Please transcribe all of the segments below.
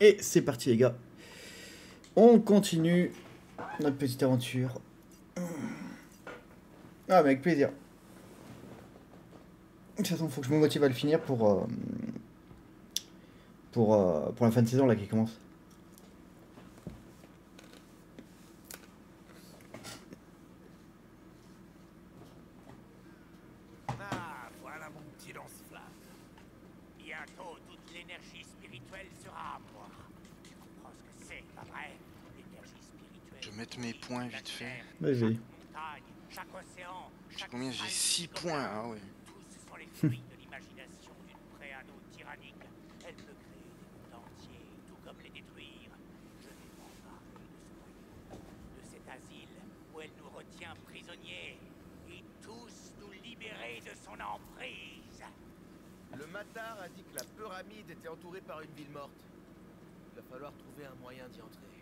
Et c'est parti les gars. On continue notre petite aventure. Ah mais avec plaisir. De toute façon, faut que je me motive à le finir pour... euh, pour, euh, pour la fin de saison là qui commence. Ah, voilà mon petit lance-flamme. Bientôt, toute l'énergie spirituelle sera à moi. Tu comprends ce que c'est, pas vrai L'énergie spirituelle. Je vais mettre mes points vite fait. Vas-y. Chaque montagne, chaque océan, J'ai chaque combien J'ai faille 6 du points. commun. Ah ouais. Tous sont les fruits de l'imagination d'une préano tyrannique. Elle peut créer des mondes entiers, tout comme les détruire. Je vais m'emparer de ce royaume, de cet asile où elle nous retient prisonniers, et tous nous libérer de son emprise. Le Matar a dit que la pyramide était entourée par une ville morte. Il va falloir trouver un moyen d'y entrer.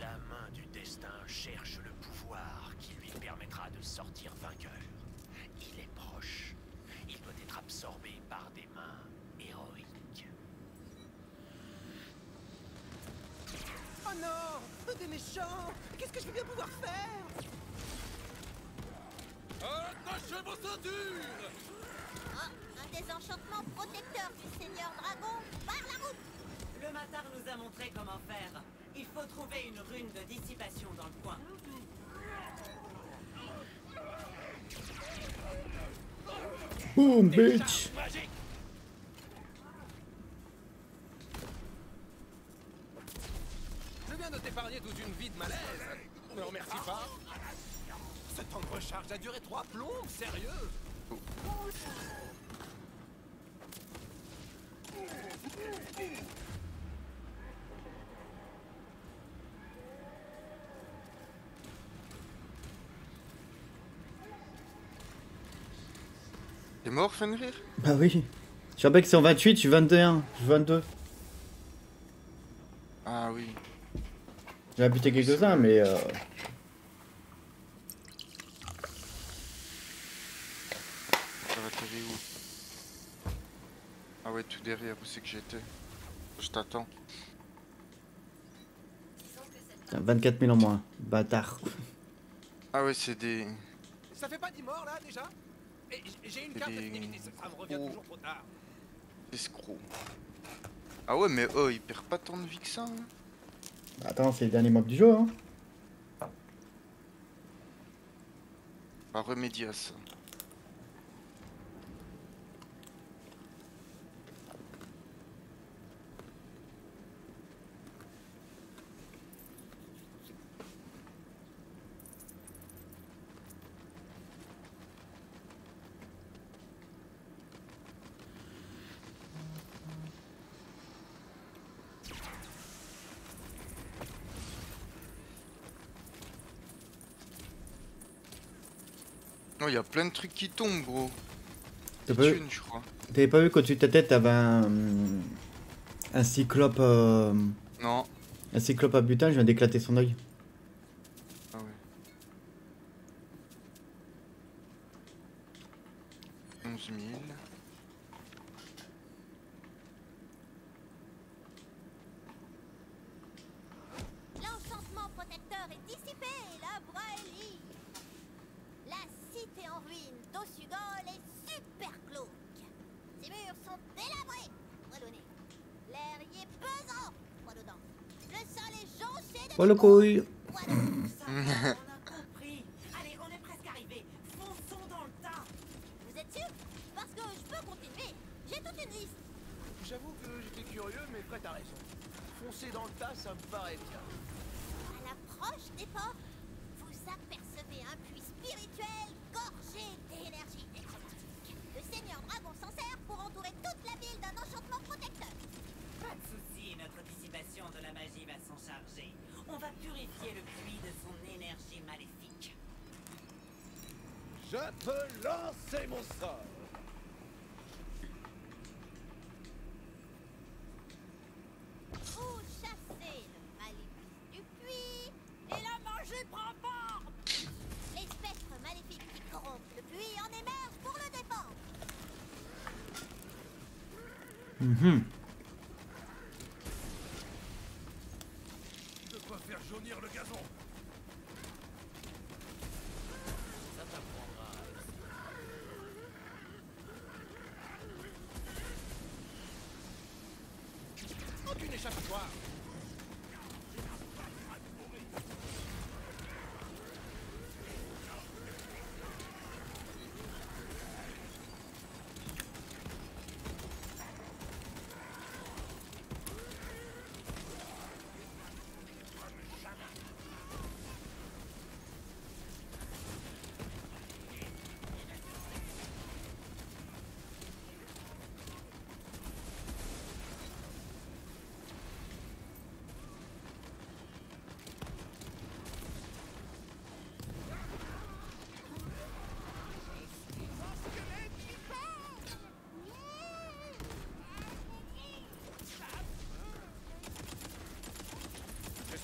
La main du destin cherche le pouvoir qui lui permettra de sortir vainqueur. Il est proche. Il doit être absorbé par des mains héroïques. Oh non Des méchants Qu'est-ce que je vais bien pouvoir faire? Attachez vos ceintures Ah, un désenchantement protecteur du Seigneur Dragon par la route Le Matar nous a montré comment faire. Il faut trouver une rune de dissipation dans le coin. Boom bitch Je viens de t'épargner toute une vie de malaise. Ne remercie pas. Ce temps de recharge a duré trois plombes, sérieux T'es mort, Fenrir Bah oui. Je rappelle que c'est en 28, je suis 21, je suis 22. Ah oui. J'ai buté quelques-uns, mais... Euh... Ça va où? Ah ouais, tout derrière, où c'est que j'étais? Je t'attends. Putain, 24 000 en moins. Bâtard. Ah ouais, c'est des... Ça fait pas 10 morts là déjà? J'ai une carte des- d'activité, ça, ça me revient Oh. toujours trop tard. des escrocs. Ah ouais, mais oh, il perd pas tant de vie que ça. hein. Attends, c'est les derniers mobs du jeu, hein. On va remédier à ça. Il y a plein de trucs qui tombent, gros. T'as pas, vu- t'avais pas vu qu'au-dessus de ta tête, t'avais un... Un cyclope... euh, Non. Un cyclope à butin, je viens d'éclater son œil. Cody faire jaunir le gazon. Ça t'apprendra. Aucune échappatoire.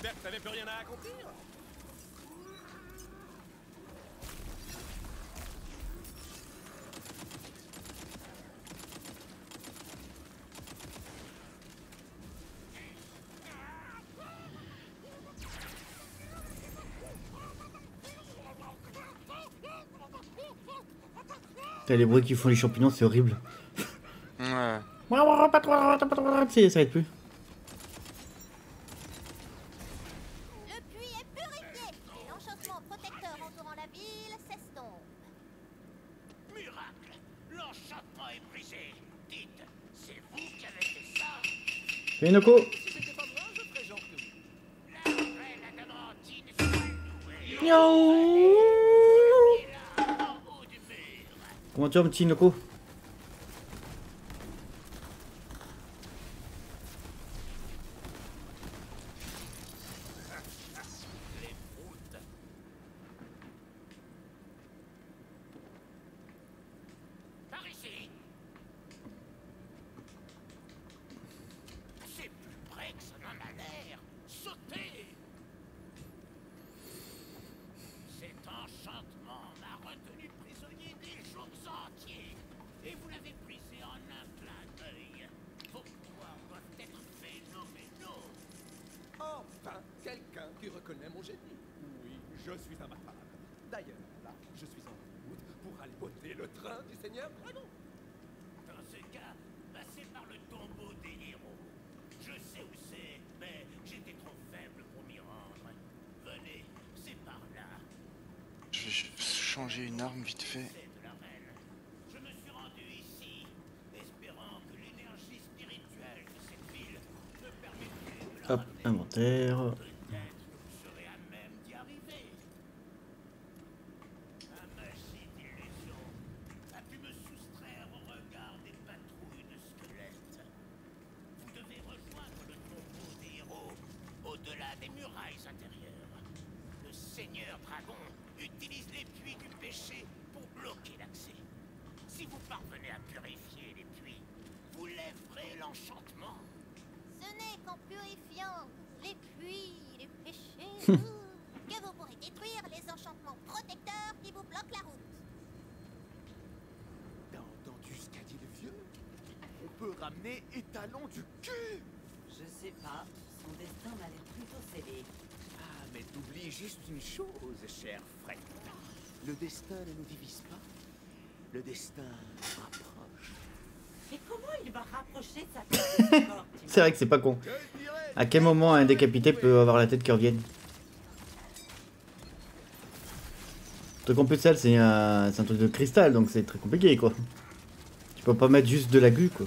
J'espère que t'avais plus rien à accomplir. Putain, Les bruits qui font les champignons, c'est horrible. Ouais. Ça arrête plus. Comment tu vas, mon petit Noko Les proutes. Par ici C'est plus près que ça n'en a l'air Sautez Cet enchantement m'a retenu prisonnier des jours entiers Et vous l'avez brisé en un clin d'œil Vos pouvoirs doivent être phénoménaux Enfin, reconnaît mon génie. Oui, je suis imbattable. D'ailleurs, là, je suis en route pour aller le train du Seigneur Dragon. Dans ce cas, passez par le tombeau des héros. Je sais où c'est, mais j'étais trop faible pour m'y rendre. Venez, c'est par là. Je vais changer une arme vite fait. C'est de la reine. Je me suis rendu ici, espérant que l'énergie spirituelle de cette ville me permettrait de la Hop, ramener. inventaire. Peut-être que vous serez à même d'y arriver. Un magie d'illusion a pu me soustraire au regard des patrouilles de squelettes. Vous devez rejoindre le tombeau des héros, au-delà des murailles intérieures. Le Seigneur Dragon utilise les puits du péché pour bloquer l'accès. Si vous parvenez à purifier les puits, vous lèverez l'enchantement. Ce n'est qu'en purifiant les puits, les péchés, que vous pourrez détruire les enchantements protecteurs qui vous bloquent la route. T'as entendu ce qu'a dit le vieux On peut ramener étalon du cul Je sais pas, son destin m'a l'air plutôt scellé. Ah, mais t'oublies juste une chose, cher Fred. Le destin ne nous divise pas. Le destin rapproche. Et comment il va rapprocher sa tête C'est vrai que c'est pas con. À quel moment un décapité peut avoir la tête qui revienne Le truc en plus celle c'est un, c'est un truc de cristal donc c'est très compliqué quoi. Tu peux pas mettre juste de la glu quoi.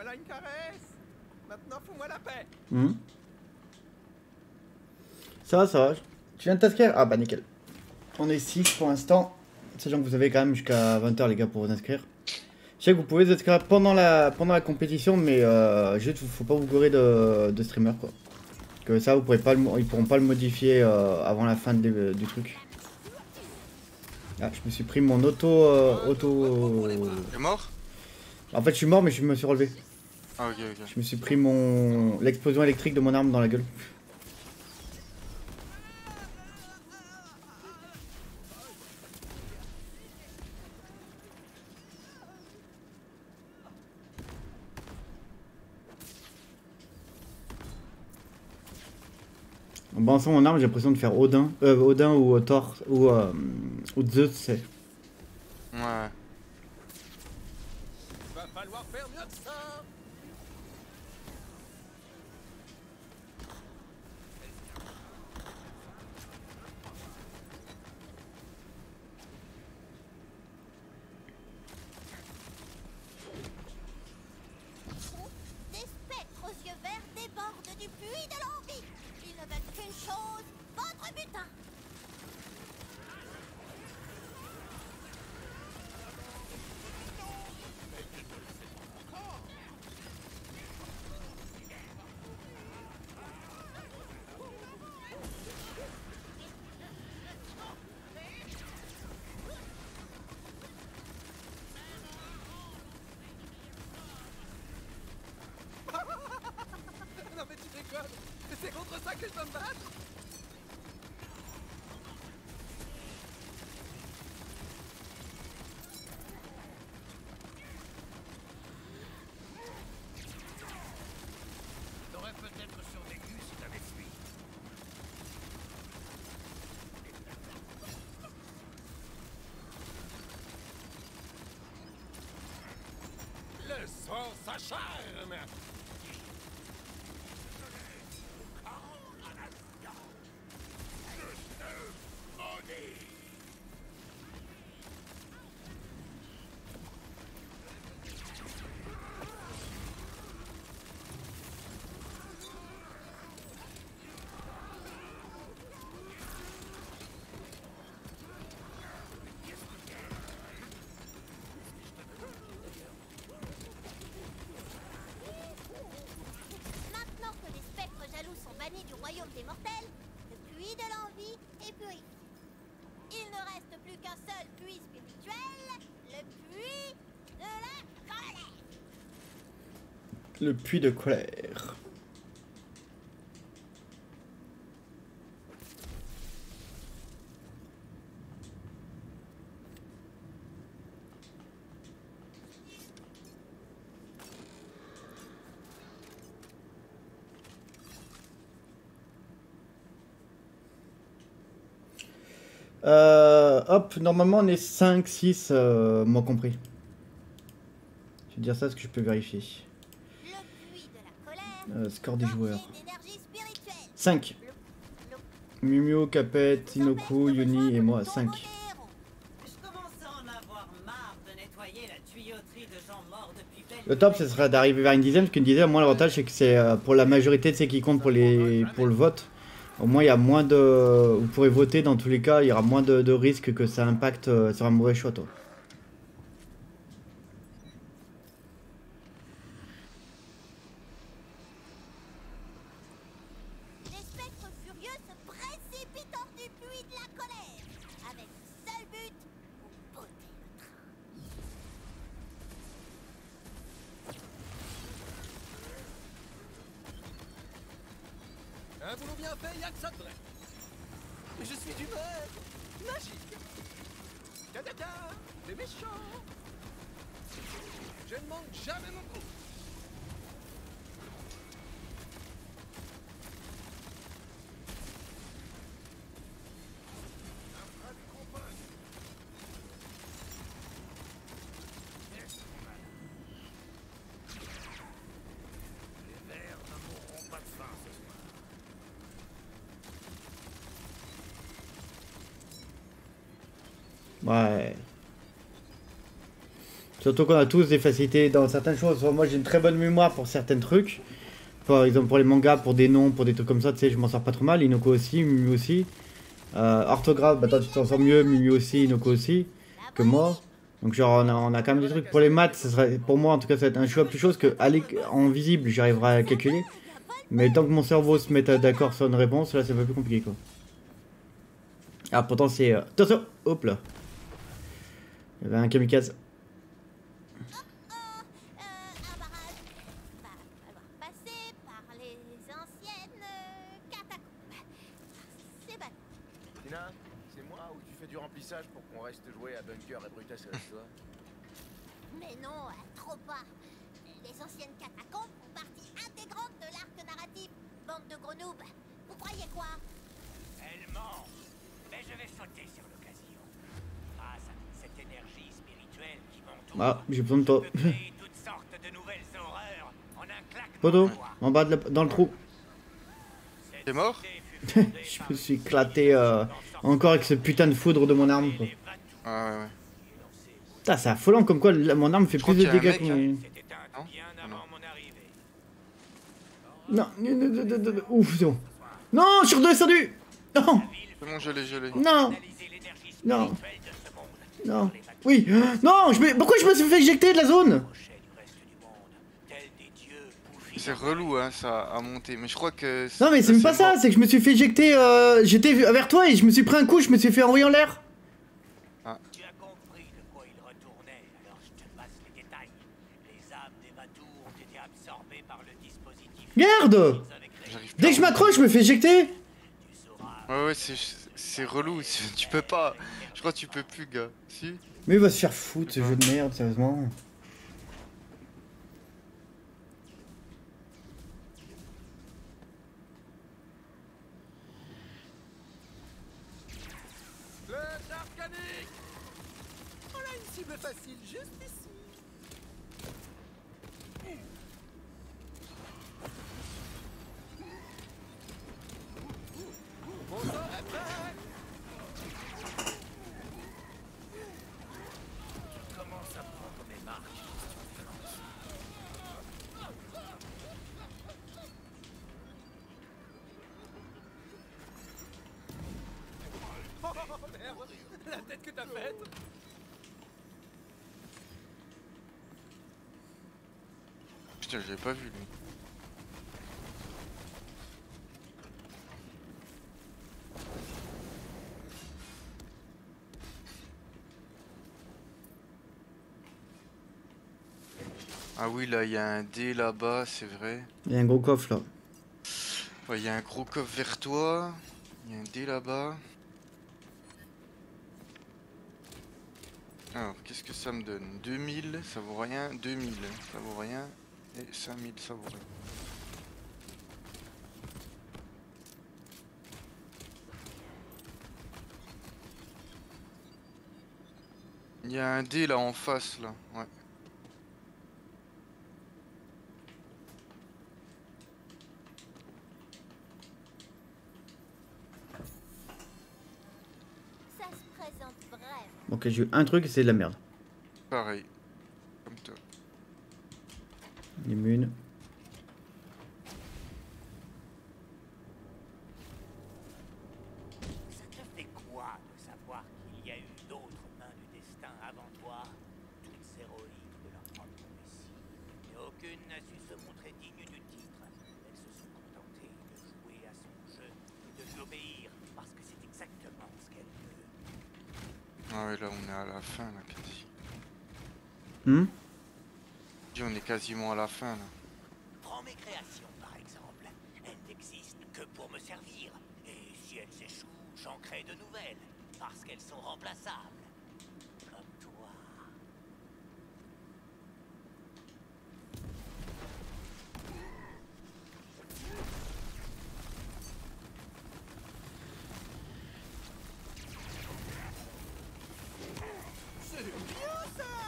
voilà une caresse. Maintenant, fous-moi la paix. Mhm. Ça va, ça va. Tu viens de t'inscrire? Ah bah nickel. On est 6 pour l'instant. Sachant que vous avez quand même jusqu'à 20h les gars pour vous inscrire. Je sais que vous pouvez vous inscrire pendant la, pendant la compétition, mais euh, juste faut pas vous gourer de, de streamer quoi. Que ça vous pourrez pas le ils pourront pas le modifier euh, avant la fin de- du truc. Ah, je me suis pris mon auto euh, auto. T'es mort? En fait, je suis mort, mais je me suis relevé. Ah, ok, ok. Je me suis pris mon l'explosion électrique de mon arme dans la gueule. En balançant mon arme, j'ai l'impression de faire Odin, euh, Odin ou Thor ou, euh, ou Zeus, c'est. Ouais. Va falloir faire mieux que ça. Des spectres aux yeux verts débordent du puits de l'envie. Ils ne veulent qu'une chose, votre butin. Non mais tu déconnes. C'est contre ça que je dois me battre. T'aurais peut-être survécu si t'avais fui. Le sang s'acharne. Maintenant que les spectres jaloux sont bannis du royaume des mortels, le puits de l'envie est purifié. Il ne reste plus qu'un seul puits spirituel, le puits de la colère. Le puits de colère. Euh, hop, normalement on est 5, 6, euh, moi compris. Je vais dire ça parce que je peux vérifier. Le puits de la colère. Euh, score des joueurs. gorgé d'énergie spirituelle. 5. Mimio, Capet, Inoku, Yuni et moi, 5. Je commence à en avoir marre de nettoyer la tuyauterie de gens morts depuis belle Le top, ce serait d'arriver vers une dizaine, parce qu'une dizaine, au moins l'avantage, c'est que c'est euh, pour la majorité de ceux qui comptent pour, les, pour le vote. Au moins, il y a moins de. Vous pourrez voter dans tous les cas, il y aura moins de, de risques que ça impacte euh, sur un mauvais choix, toi. Les spectres furieux se précipitent hors du puits de la colère, avec le seul but, pour botter le train. Un boulot bien fait, y'a que ça de vrai. Je suis d'humeur magique. Tadada, des méchants. Je ne manque jamais mon coup. Ouais. Surtout qu'on a tous des facilités dans certaines choses. Moi j'ai une très bonne mémoire pour certains trucs. Par exemple pour les mangas, pour des noms, pour des trucs comme ça, tu sais, je m'en sors pas trop mal. Inoko aussi, Mimu aussi. Euh, orthographe, bah toi tu t'en sors mieux, Mimu aussi, Inoko aussi, que moi. Donc genre on a, on a quand même des trucs. Pour les maths, ça serait, pour moi en tout cas ça va être un choix plus chose que aller en visible, j'arriverai à calculer. Mais tant que mon cerveau se mette d'accord sur une réponse, là c'est un peu plus compliqué quoi. Ah pourtant c'est... euh, Attention Hop là Il y avait un kamikaze. Un barrage. Va falloir passer par les anciennes catacombes. C'est ballot. Tina, c'est moi ou tu fais du remplissage pour qu'on reste jouer à Bunker et Brutus avec toi? Mais non, trop pas. Les anciennes catacombes font partie intégrante de l'arc narratif. Bande de noobs. Vous croyez quoi? Elle ment. Mais je vais sauter sur Ah, j'ai besoin de toi. horreurs en bas de la- dans le trou. T'es mort? Je me suis éclaté euh, encore avec ce putain de foudre de mon arme quoi. Ah ouais, ouais. Putain, c'est affolant comme quoi la- mon arme fait Je plus de dégâts que mec, mon... Non? Ah non. Non, non, non, non, non, non, ouf, c'est bon. Non, je suis redescendu Non, C'est bon, je l'ai, je l'ai. non, Non. non. Oui, non, je me... pourquoi je me suis fait éjecter de la zone C'est relou, hein, ça a monté. Mais je crois que. Non mais c'est même pas ça, c'est que je me suis fait éjecter, euh, j'étais vers toi et je me suis pris un coup, je me suis fait envoyer en l'air. Tu as compris de quoi il retournait, alors je te passe les détails. Les âmes des Vatou ont été absorbées par le dispositif. Merde Ils avaient créé. J'arrive Dès que je m'accroche, je me fais éjecter. Ouais, ouais, c'est c'est relou. Tu peux pas. Je crois que tu peux plus, gars. Si Mais il va se faire foutre ce jeu de merde, sérieusement. Le Darkanic On a une cible facile juste ici. Mon sort est prêt Commence à prendre mes marques. Oh merde La tête que t'as faite Putain, je l'ai pas vu, lui. Ah oui, là, il y a un dé là-bas, c'est vrai. Il y a un gros coffre là. Ouais, il y a un gros coffre vers toi. Il y a un dé là-bas. Alors, qu'est-ce que ça me donne 2000, ça vaut rien? 2000, ça vaut rien. Et 5000, ça vaut rien. Il y a un dé là en face, là. Ouais. Ça se présente vraiment. Ok, j'ai eu un truc et c'est de la merde. Pareil. Comme toi. Immune. Ça te fait quoi de savoir qu'il y a eu d'autres mains du destin avant toi, toutes héroïques de leur propre récit Et aucune n'a su se montrer digne du titre. Elles se sont contentées de jouer à son jeu et de lui obéir parce que c'est exactement ce qu'elles veulent. Ah ouais, là, on est à la fin, là, quasi. Hmm Dis, on est à la fin. Prends mes créations par exemple. Elles n'existent que pour me servir. Et si elles échouent, j'en crée de nouvelles. Parce qu'elles sont remplaçables. Comme toi. C'est bien ça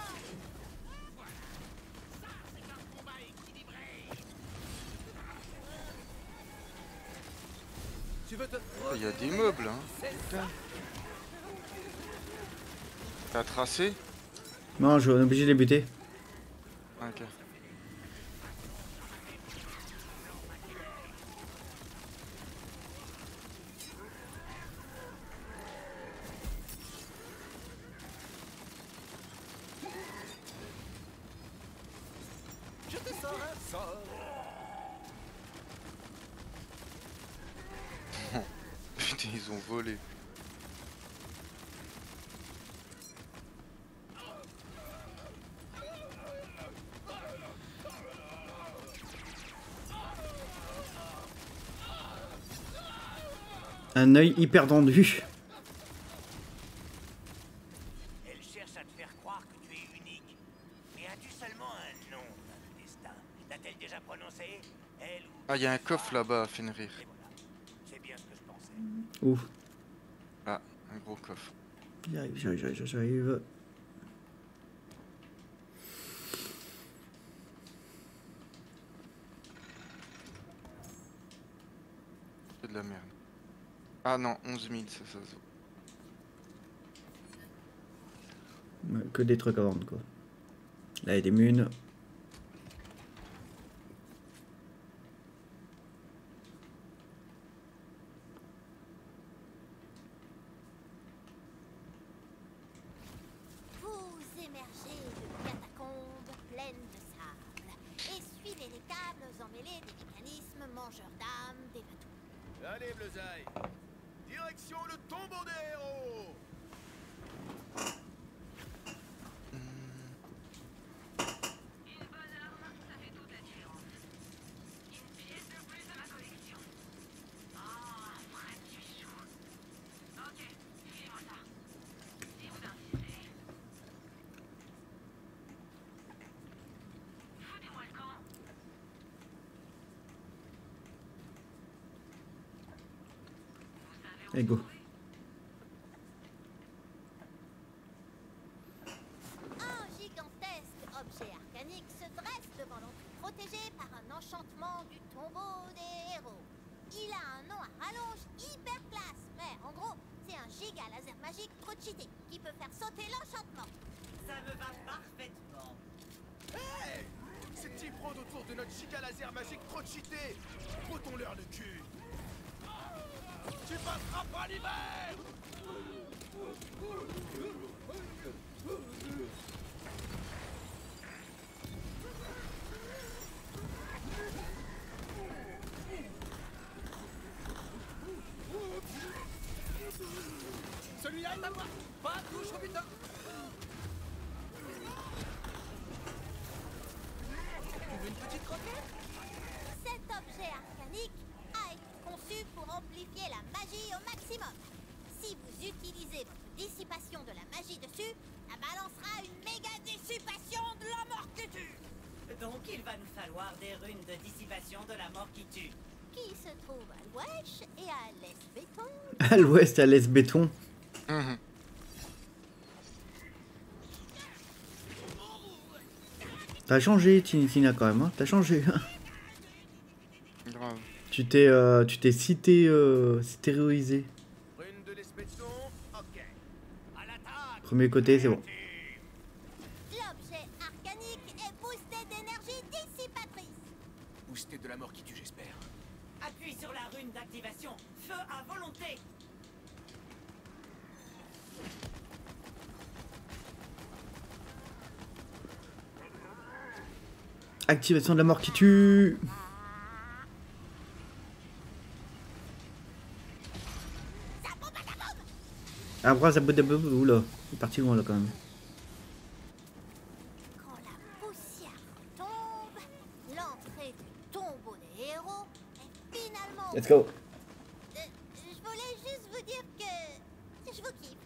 Tu veux te Il y a des meubles, hein. T'as tracé? Non, je suis obligé de les buter. Ok. Je te sors un sort. Putain, ils ont volé. Un œil hyper tendu. Elle cherche à te faire croire que tu es unique. Mais as-tu seulement un nom dans le destin? L'a-t-elle déjà prononcé? Elle ou... Ah, il y a un coffre là-bas à Fenrir. C'est bien ce que je pensais. Ouh. Ah, un gros coffre. J'arrive, j'arrive, j'arrive, j'arrive. C'est de la merde. Ah non, 11 000, c'est ça. ça. Ouais, Que des trucs à vendre quoi. Là il y a des munes. Vous émergez de catacombes pleines de sable et suivez les câbles emmêlés des mécanismes mangeurs d'âmes des bateaux. Allez, Bleuzaï. Direction le tombeau des héros. Allez go. Un gigantesque objet arcanique se dresse devant l'entrée protégée par un enchantement du tombeau des héros. Il a un nom à rallonge hyper classe, mais en gros, c'est un giga laser magique trop cheaté qui peut faire sauter l'enchantement. Ça me va parfaitement. Hey Ces types rôdent autour de notre giga laser magique trop cheaté. Foutons-leur le cul. Tu passeras pas l'hiver Celui-là est à moi Pas touche au butin Tu veux une petite croquette Cet objet arcanique a été conçu pour amplifier la magie au maximum. Si vous utilisez votre dissipation de la magie dessus, ça balancera une méga dissipation de la mort qui tue, Donc il va nous falloir des runes de dissipation de la mort qui tue. qui se trouve à l'ouest et à l'est béton. À l'ouest, à l'est béton. T'as changé, Tina, quand même. Hein T'as changé. Grave. tu t'es, euh, tu t'es cité, euh, stéréoisé. Rune de l'espéton, ok. À l'attaque Premier côté, c'est bon. L'objet arcanique est boosté d'énergie dissipatrice. Boosté de la mort qui tue, j'espère. Appuie sur la rune d'activation. Feu à volonté. Activation de la mort qui tue. Ah, bras. Oula, il est parti loin là quand même. Quand la poussière tombe, l'entrée du tombeau des héros est finalement. Let's go. Euh, je voulais juste vous dire que je vous kiffe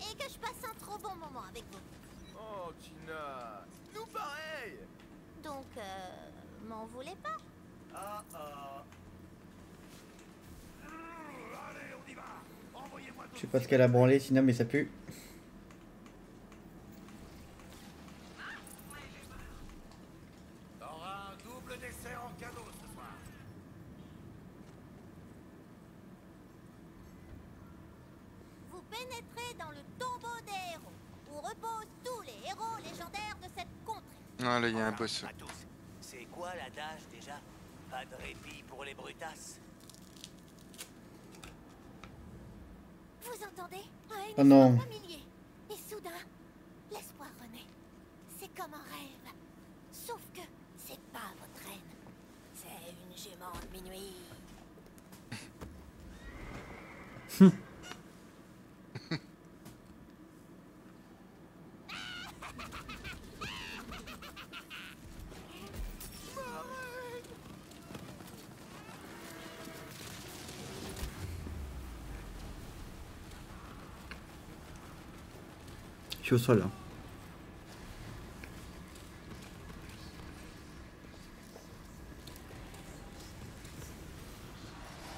et que je passe un trop bon moment avec vous. Oh, Tina Nous pareil Donc, euh, m'en voulez pas Oh oh. Je sais pas ce qu'elle a branlé, Tina, mais ça pue. T'auras un double dessert en cadeau ce soir. Vous pénétrez dans le tombeau des héros, où où reposent tous les héros légendaires de cette contrée. Ah là, il y a un boss. à tous. C'est quoi l'adage déjà? Pas de répit pour les brutasses? Vous entendez Un Oh non. Et soudain, l'espoir renaît. C'est comme un rêve. Sauf que c'est pas votre reine. C'est une gémante minuit. Je suis au sol.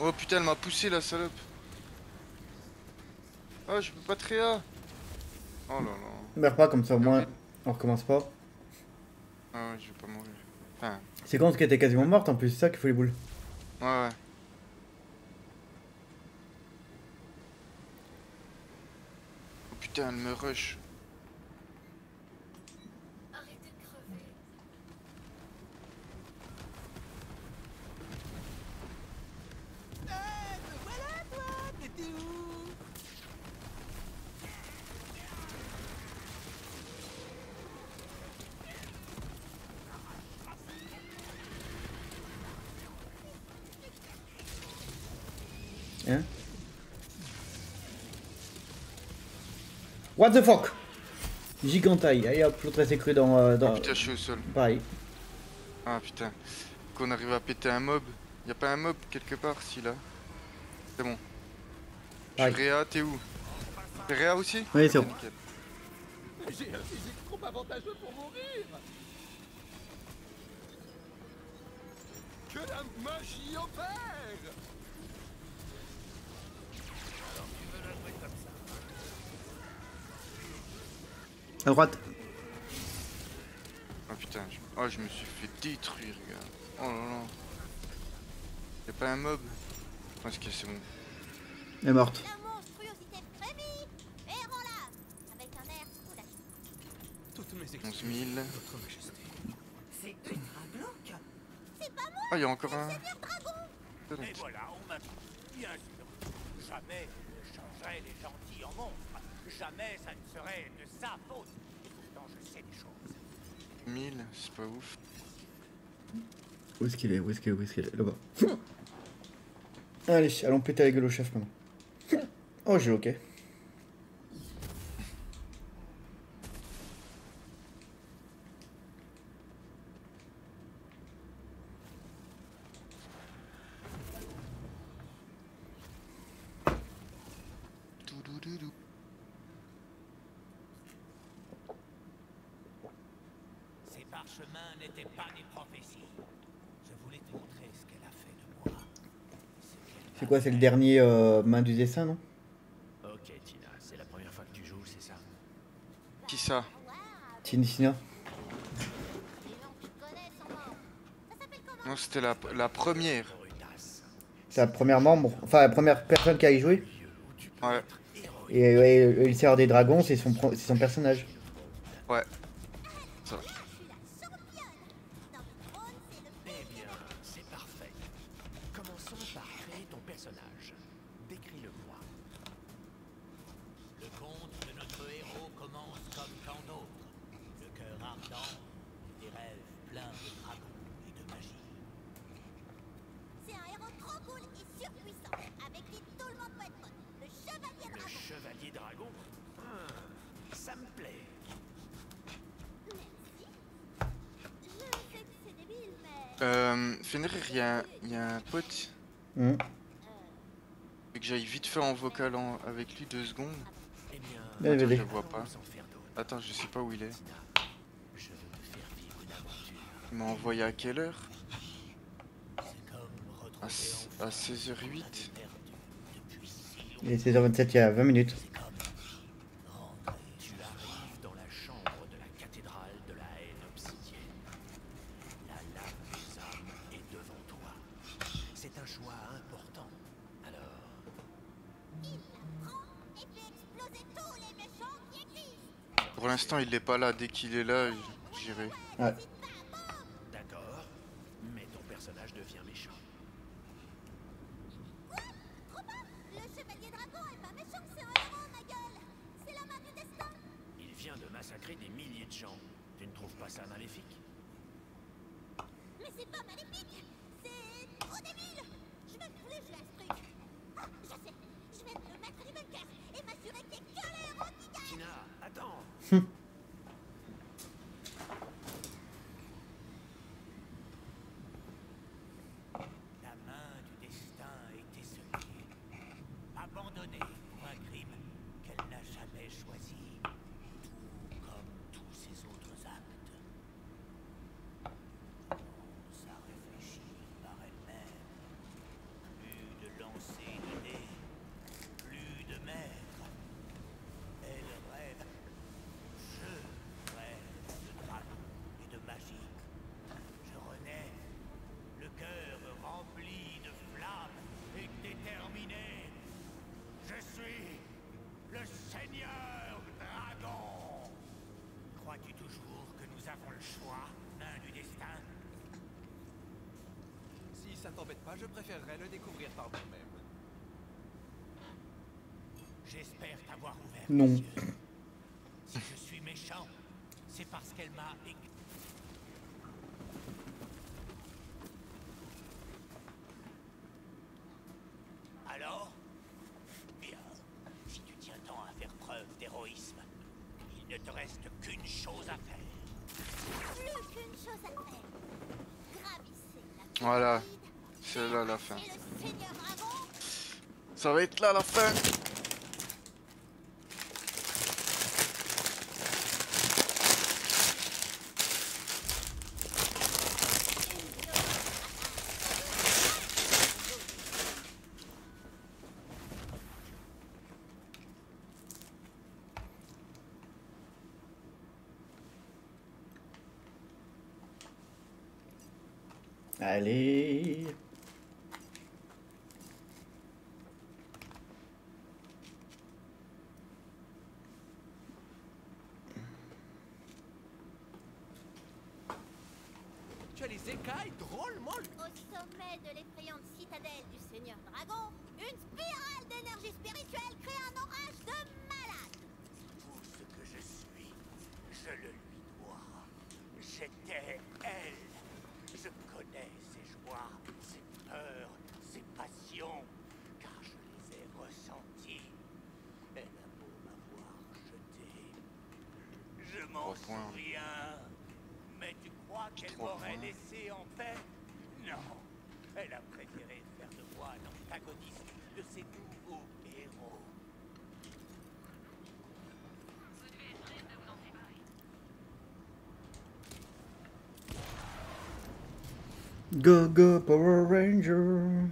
Oh putain, elle m'a poussé la salope. Oh, je peux pas tréa. Oh là là. Meurs pas comme ça, au moins on recommence pas. Ah ouais, je vais pas mourir. Enfin, C'est con parce qu'elle était quasiment morte en plus, c'est ça qui faut les boules. ouais, ouais. Oh putain, elle me rush. What the fuck? Gigantaille, allez hop, l'autre s'est crue dans, euh, dans... Oh putain, je suis au sol. Pareil. Ah putain. Qu'on arrive à péter un mob. Y a pas un mob quelque part, si là C'est bon. Je suis. Réa, t'es où T'es Réa aussi Oui, c'est bon. J'ai un physique trop avantageux pour mourir Que la magie opère À droite. Oh putain, je... Oh, je me suis fait détruire, gars. Oh là là. Y'a pas un mob? Je pense que c'est bon? Elle est morte. La monstruosité frémit et relâche avec un air soulagé. Toutes mes 11 excuses, 000. Votre Majesté. C'est ultra glauque. C'est pas moi, Ah, y'a encore un. Et voilà, on m'a Bien sûr, jamais je ne changerai les gentils en monstres. Jamais ça ne serait de sa faute. Et pourtant, je sais des choses. 1000, c'est pas ouf. Où est-ce qu'il est? Où est-ce qu'il est Où est-ce qu'il est? Là-bas. Allez, allons péter la gueule au chef maintenant. Oh, j'ai ok. Toudoudou. Ces parchemins n'étaient pas des prophéties. Je voulais te montrer ce qu'elle a fait de moi. Ce qu'elle C'est m'a quoi C'est le dernier euh, main du dessin, non? Ok, Tina, c'est la première fois que tu joues, c'est ça? Qui ça? Comment Non, c'était la, la première. C'est la première membre, enfin la première personne qui a y joué. Ouais. Et ouais, le Seigneur des Dragons, c'est son, son personnage. Ouais. Ça. Je suis la championne. Dans le trône, c'est le Eh bien, c'est parfait. Commençons par créer ton personnage. Décris-le-moi. Le conte de notre héros commence comme tant d'autres. Le cœur ardent, des rêves pleins de dragons et de magie. C'est un héros trop cool et surpuissant, avec qui tout le monde peut être pote. Le chevalier Le dragon. chevalier dragon Ah, Ça me plaît. Merci. Je sais que c'est débile, mais... Euh, Fenrir, il y, a un- y a un pote. Hum. Faut que j'aille vite fait en vocal en- avec lui deux secondes. Eh bien, Allez, Attends, je le vois pas. Attends, je sais pas où il est. Il m'a envoyé à quelle heure? À, s- enfin à 16h08 perdu depuis si longtemps. Il est 16h27, il y a 20 minutes. Pour l'instant, il est pas là. Dès qu'il est là, j'irai. D'accord, mais ton personnage devient méchant. Le chevalier dragon est pas méchant, c'est un héros, ma gueule C'est la main du destin Il vient de massacrer des milliers de gens. Tu ne trouves pas ça maléfique Mais c'est pas maléfique C'est trop débile Je vais plus jouer à ce truc Ah, je sais Je vais me mettre du bunker et m'assurer qu'il n'y ait que les héros qui gagnent Tina, attends La main du destin était scellée, abandonnée pour un crime qu'elle n'a jamais choisi, tout comme tous ses autres actes. Ça réfléchit par elle-même. Plus de lancer de dés, plus de maître. Elle rêve. Je rêve de dragon et de magie. Je renais, le cœur rempli de flammes et déterminé. Je suis le Seigneur Dragon. Crois-tu toujours que nous avons le choix, main du destin Si ça t'embête pas, je préférerais le découvrir par moi-même. J'espère t'avoir ouvert Non. Si je suis méchant, c'est parce qu'elle m'a Alors Bien. Si tu tiens tant à faire preuve d'héroïsme, il ne te reste qu'une chose à faire. Plus qu'une chose à faire Gravissez la Voilà. C'est là la fin. Ça va être là la fin. Allez. Je m'en points. souviens. Mais tu crois qu'elle m'aurait laissé en paix Non. Elle a préféré faire de moi l'antagoniste de ses nouveaux héros. Go go Power Ranger.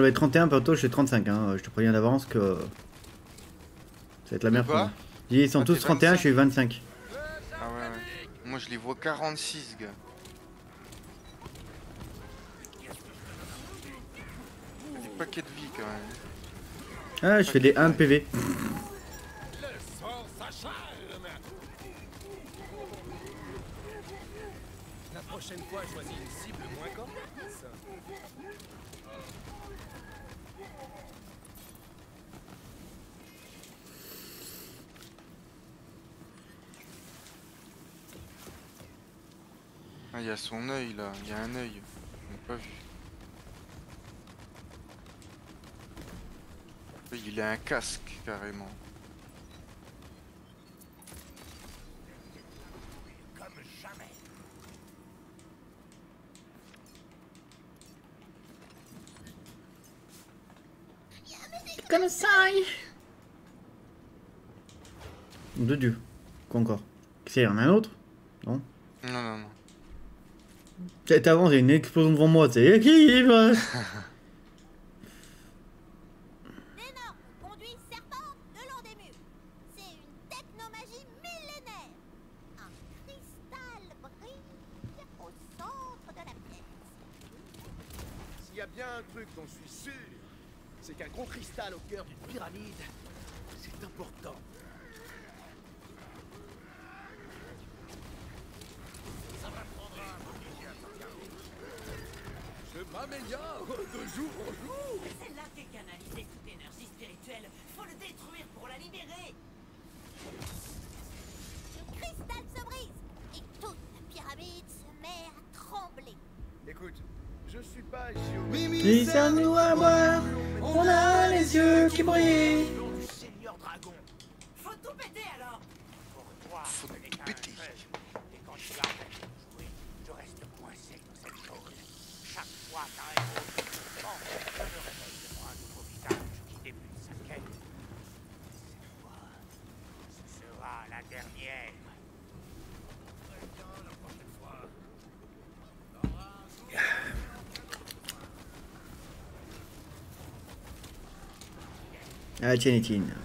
Faut lever 31, bientôt je suis 35. Hein. Je te préviens d'avance que ça va être la merde. quoi Ils sont Ah, tous t'es 31, je suis 25. Ah ouais, ouais. Moi je les vois 46 gars. Des paquets de vie quand même. Ah, je fais des 1 PV. Le sort s'acharne La prochaine fois, choisis une cible moins complexe. Ah, il y a son œil là, il y a un œil. On n'a pas vu. A un casque carrément. Comme ça. De Dieu. Quoi encore? Qu'est-ce qu'il y en a un autre? Non? Non, non, non. Peut-être avant, il y a une explosion devant moi, sais. Qui Ah.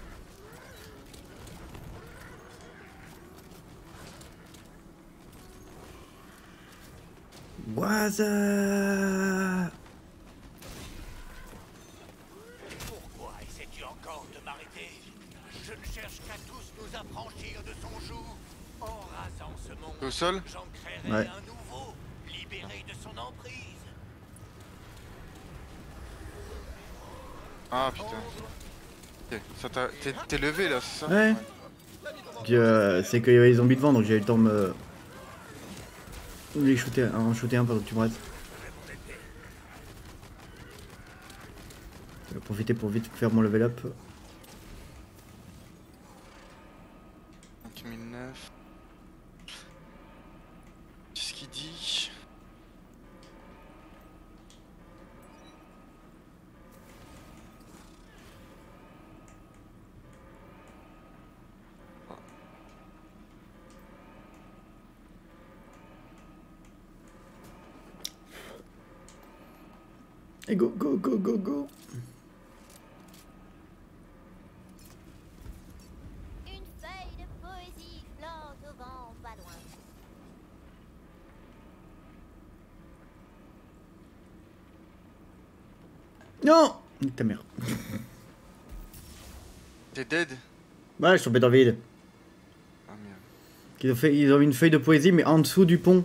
Waza Pourquoi essaies-tu encore de m'arrêter? Je ne cherche qu'à tous nous affranchir de son joug. En rasant ce monde, j'en créerai Ouais. un nouveau, libéré de son emprise. Ah putain. Ok, ça t'a- T'es levé là, c'est ça Ouais. Puis, euh, c'est qu'il y avait les zombies devant, donc j'ai eu le temps de me. les shooter, en shooter un pendant que tu me restes. Je vais profiter pour vite faire mon level up. 5009. Qu'est-ce qu'il dit Et go, go, go, go, go Une feuille de poésie flotte au vent pas loin. Non Ta mère. T'es dead? Ouais, je suis tombé dans le vide. Ah merde. Ils ont, fait, ils ont mis une feuille de poésie, mais en dessous du pont.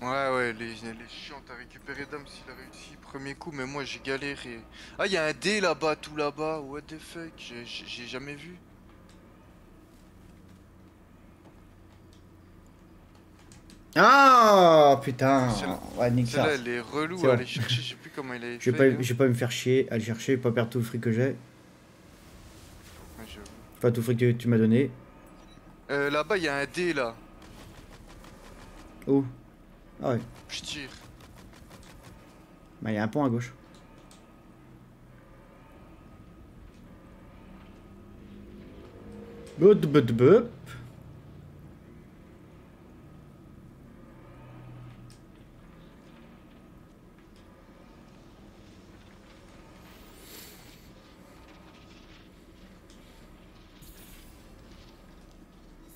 Ouais, ouais, les, les chiants, t'as récupéré Dame s'il a réussi. Premier coup, mais moi j'ai galéré. Ah, il y a un dé là-bas, tout là-bas. What the fuck? J'ai- jamais vu. Ah putain Ouais, nique ça. Elle est relou à aller chercher. Je sais plus comment il a Je fait. vais hein. pas, je vais pas me faire chier à le chercher, pas perdre tout le fric que j'ai. Ouais. Pas tout le fric que tu m'as donné. Euh, là-bas, il y a un dé là. Oh. Ah ouais. Je tire. Bah, il y a un pont à gauche.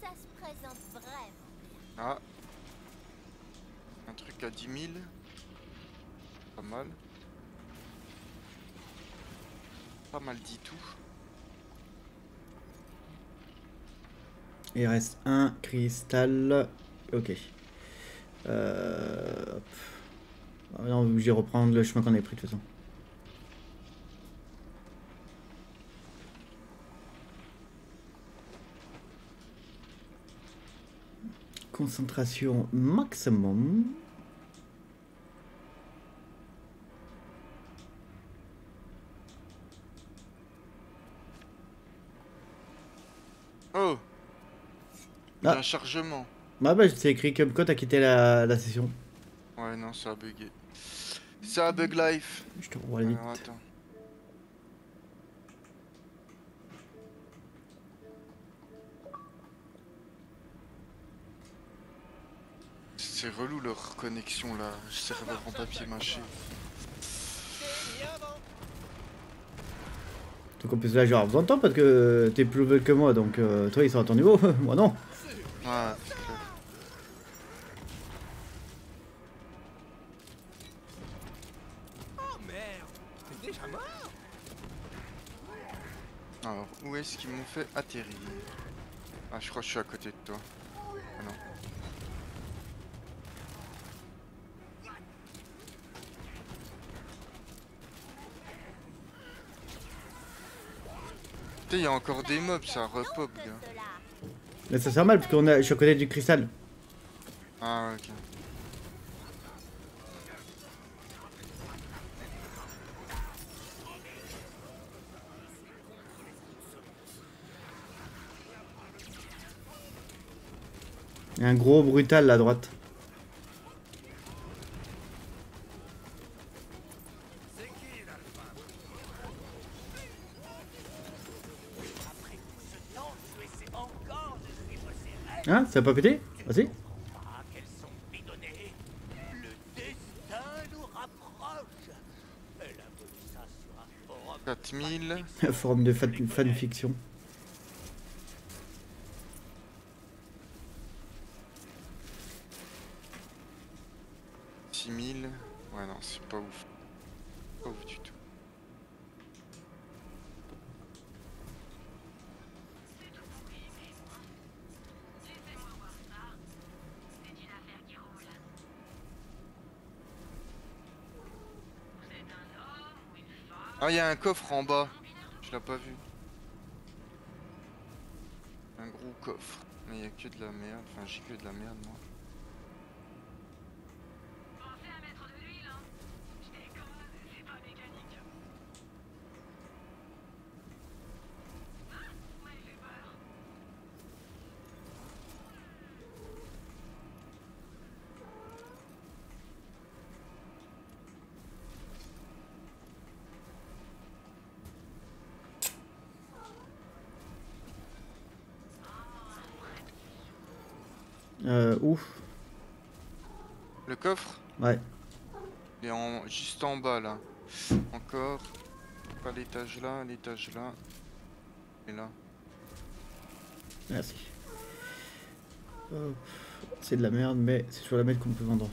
Se présente vraiment. Ah. Un truc à 10 000. Pas mal. Pas mal dit tout. Il reste un cristal. Ok. Euh... Ah non, je reprendre le chemin qu'on avait pris de toute façon. Concentration maximum. Oh Il y a Ah. un chargement. Bah bah c'est écrit comme quoi t'as quitté la, la session. Ouais, non, ça a bugué. Ça a bug life. Je te revois vite. Attends. C'est relou leur connexion là, serveur en papier mâché. Donc en plus là genre besoin de temps parce que t'es plus level que moi donc euh, toi ils sont à ton niveau, moi non. Ouais. Oh merde T'es déjà mort Alors, où est-ce qu'ils m'ont fait atterrir Ah, je crois que je suis à côté de toi. Ah non. il y a encore des mobs, ça repop, gars. Mais ça sert mal parce qu'on a... je suis à côté du cristal. Ah, ouais, ok. Il y a un gros brutal là à droite. A voulu ça sur un forum. 4000. Forum de fan- fanfiction. « 6000. Ouais, non, c'est pas ouf. Pas ouf du tout. Ah, il y a un coffre en bas. Je l'ai pas vu. Un gros coffre. Mais il y a que de la merde. Enfin, j'ai que de la merde, moi. Euh, ouf. Le coffre Ouais. Il est en, juste en bas là. Encore. Pas l'étage là, l'étage là. Et là. Merci. C'est de la merde, mais c'est sur la merde qu'on peut vendre.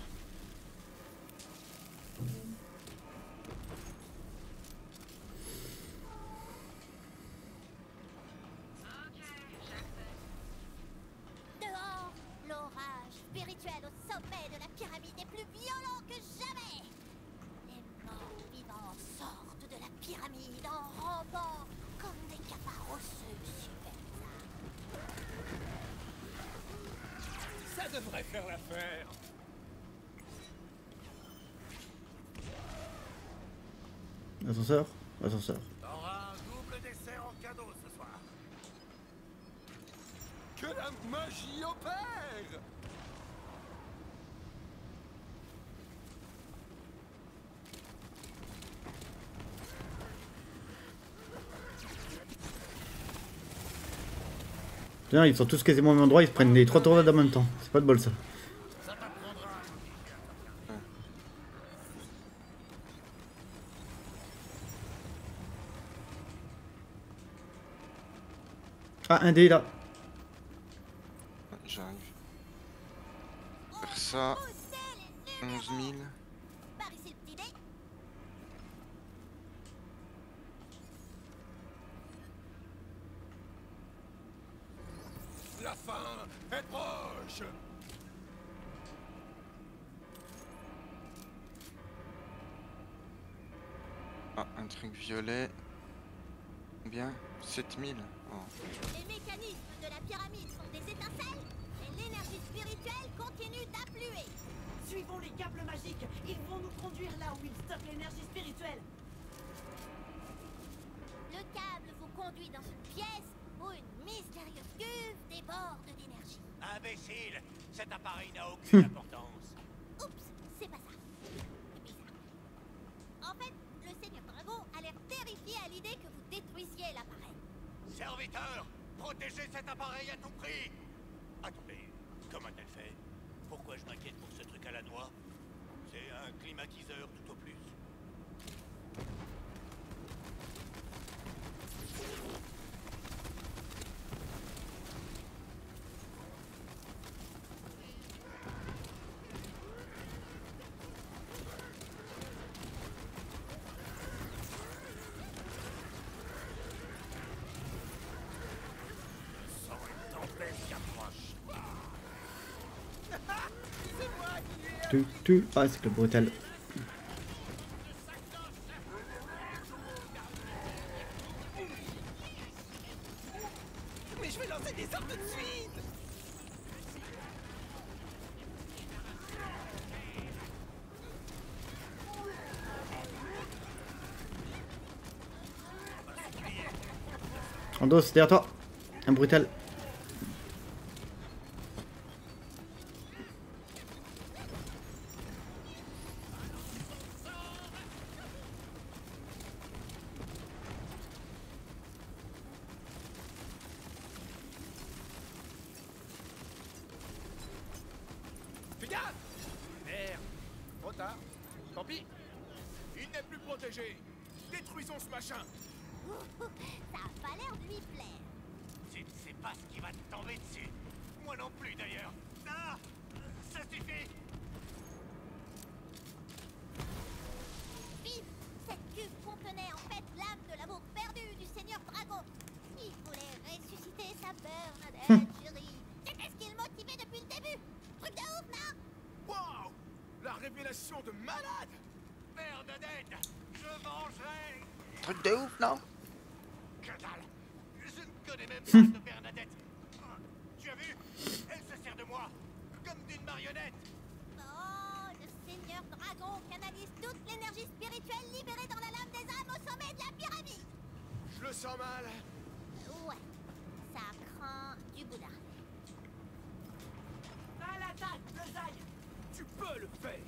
Ils sont tous quasiment au même endroit, ils se prennent les trois tornades en même temps. C'est pas de bol ça. Ah, un dé là. 7000. Tu, tu. Ah, c'est que brutal. Mais je vais lancer des armes de suite Ando, c'est derrière toi. Un brutal. Fais gaffe Merde Trop tard. Tant pis. Il n'est plus protégé. Détruisons ce machin. Ça a pas l'air de lui plaire. Tu ne sais pas ce qui va te tomber dessus. Moi non plus d'ailleurs. Ah Ça suffit Vite Cette cuve contenait en fait l'âme de l'amour perdu du Seigneur Dragon. Il voulait ressusciter sa Bernadette chérie. C'était ce qui le motivait depuis le début. Truc de ouf, non Waouh La révélation de malade Bernadette Je mangerai Truc de ouf, non Que dalle Je ne connais même pas de Bernadette Ah, Tu as vu Elle se sert de moi Comme d'une marionnette Oh, le Seigneur Dragon canalise toute l'énergie spirituelle libérée dans la lame des âmes au sommet de la pyramide. Je le sens mal. Ouais, ça craint du boudin. À l'attaque, Besaille Tu peux le faire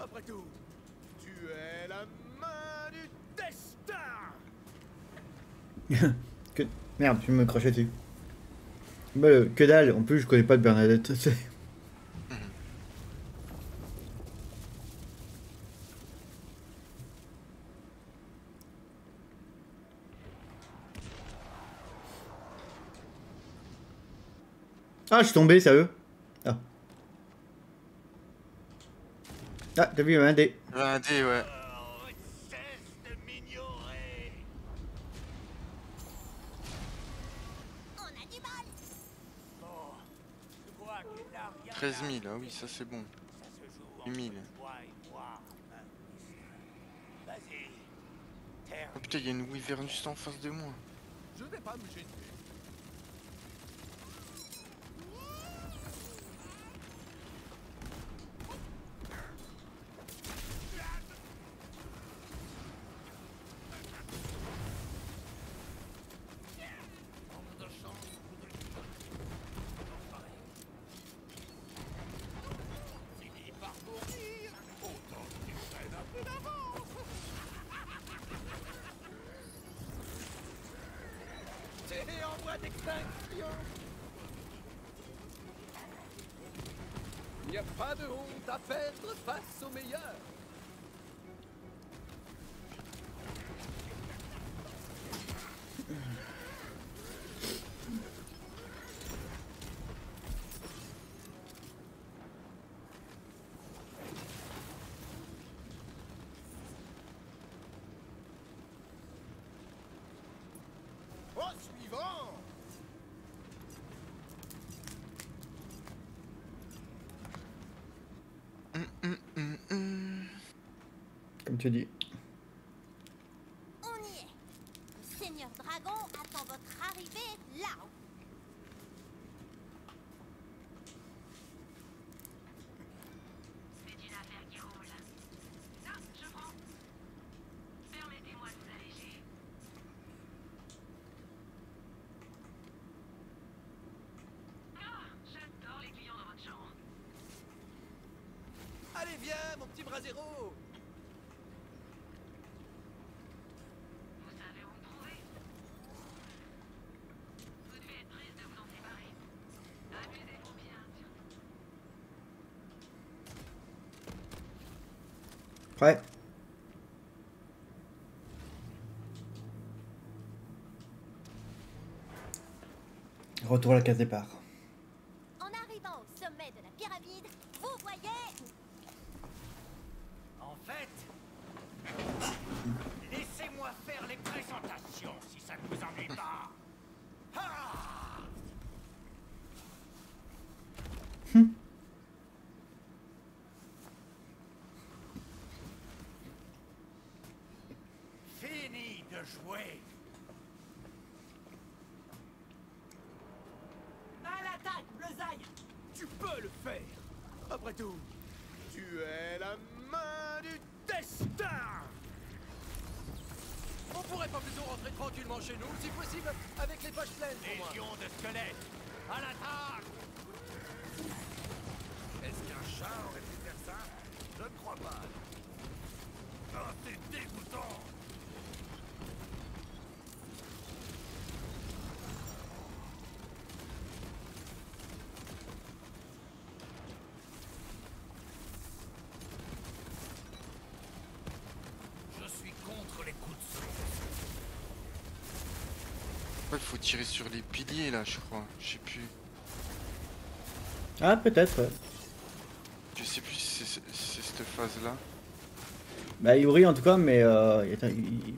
Après tout, tu es la main du destin que... Merde, tu me crachais dessus. Bah, euh, que dalle, en plus je connais pas de Bernadette. Ah, je suis tombé, sérieux? Ah. Ah, t'as vu, un dé. Un dé, ouais. Oh, cesse de m'ignorer On a du bol. Bon, je vois qu'il n'a rien 13 à- 000, ah oui, ça c'est bon. Ça se joue 8 000. entre toi et moi. hein. Vas-y, terre. Oh putain, il y a une wyvern juste en face de moi. Je vais pas me gêner. T'es en voie d'extinction Il n'y a pas de honte à perdre face Comme tu dis. On y est. Le Seigneur Dragon attend votre arrivée là-haut. C'est une affaire qui roule. Ça, je prends. Permettez-moi de vous alléger. Ah, j'adore les clients dans votre chambre. Allez, viens, mon petit bras zéro Vous savez où me trouver Vous devez être triste de vous en séparer. Amusez-vous bien. Prêt Retour à la case départ. En arrivant au sommet de la pyramide, vous voyez En fait, laissez-moi faire les présentations si ça ne vous ennuie pas. Ah peux le faire. Après tout, tu es la main du destin. On pourrait pas plutôt rentrer tranquillement chez nous, si possible, avec les poches pleines pour moi. Légion de squelettes À l'attaque Est-ce qu'un chat aurait pu faire ça Je ne crois pas. Ah, c'est dégoûtant. Je suis contre les coups de sang. Ouais, faut tirer sur les piliers là, je crois. Je sais plus. Ah, peut-être, ouais. Je sais plus si c'est cette phase là. Bah, Yuri en tout cas, mais euh. Attends, il- il-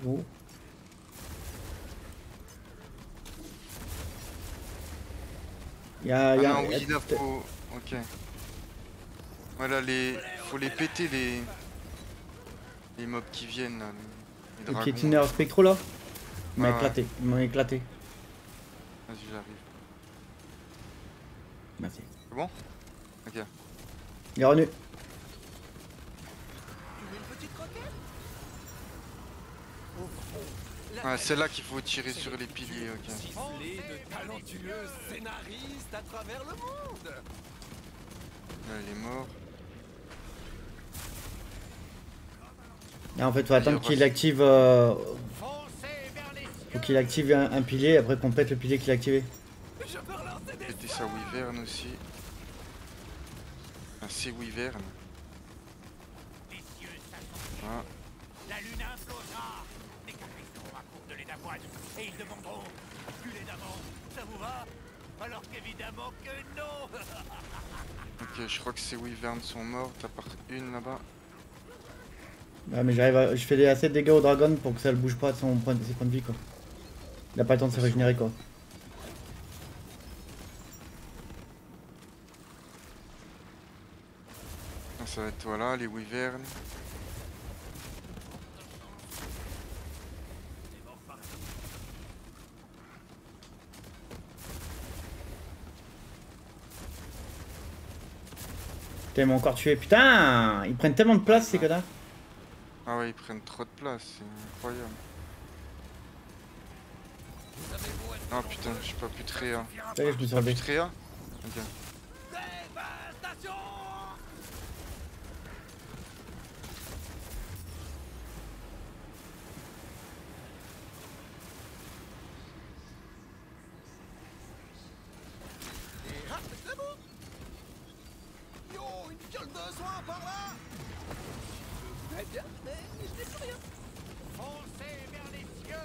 y a. Ah y a- non, oui, là faut. Ok. Voilà, les. Faut les péter les. Les mobs qui viennent là. Les, les Le dragons. piétineur spectro là Il m'a Ouais, ouais. éclaté, il m'a éclaté. J'arrive. Merci. C'est bon? Ok. Il est revenu. Ouais, c'est là qu'il faut tirer sur les piliers, ok. Siffler de talentueux scénaristes à travers le monde Là, il est mort. Et en fait, faut attendre Il qu'il active. euh, Faut qu'il active un, un pilier, après qu'on pète le pilier qu'il a activé. Péter sa wyvern aussi. Enfin, c'est wyvern. Les cieux s'assombriront. Ah, La lune implosera. Les caprices seront à court de lait d'avoine. Et ils demanderont lait d'amande. Ça vous va Alors qu'évidemment que non ok, je crois que ces wyverns sont mortes, à part une là-bas. Ah, mais j'arrive à... Je fais assez de dégâts au dragon pour que ça le bouge pas de son point de, ses points de vie quoi. Il a pas le temps de se régénérer quoi. Ah, ça va être voilà, les wyverns. Putain, ils m'ont encore tué. Putain Ils prennent tellement de place ces connards. Ah ouais, ils prennent trop de place, c'est incroyable. Ah putain, j'ai pas pu. Ça y est, je me suis Ok. Dévastation Et hop, c'est bon. Yo, une gueule de soin par là. Je voudrais bien, mais je n'ai plus rien. Foncez vers les cieux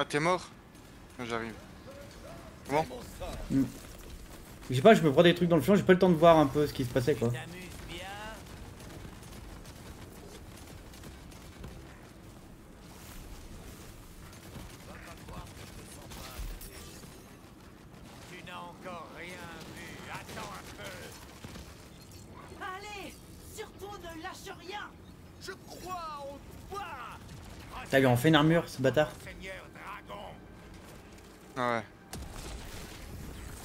Ah, t'es mort Ah, J'arrive. Bon, Je sais pas, je me prends des trucs dans le fion, j'ai pas le temps de voir un peu ce qui se passait quoi. T'amuses bien Tu n'as encore rien vu. Attends un peu. Allez Surtout ne lâche rien Je crois en toi. Putain, ils lui ont fait une armure ce bâtard? Seigneur Dragon. ah ouais.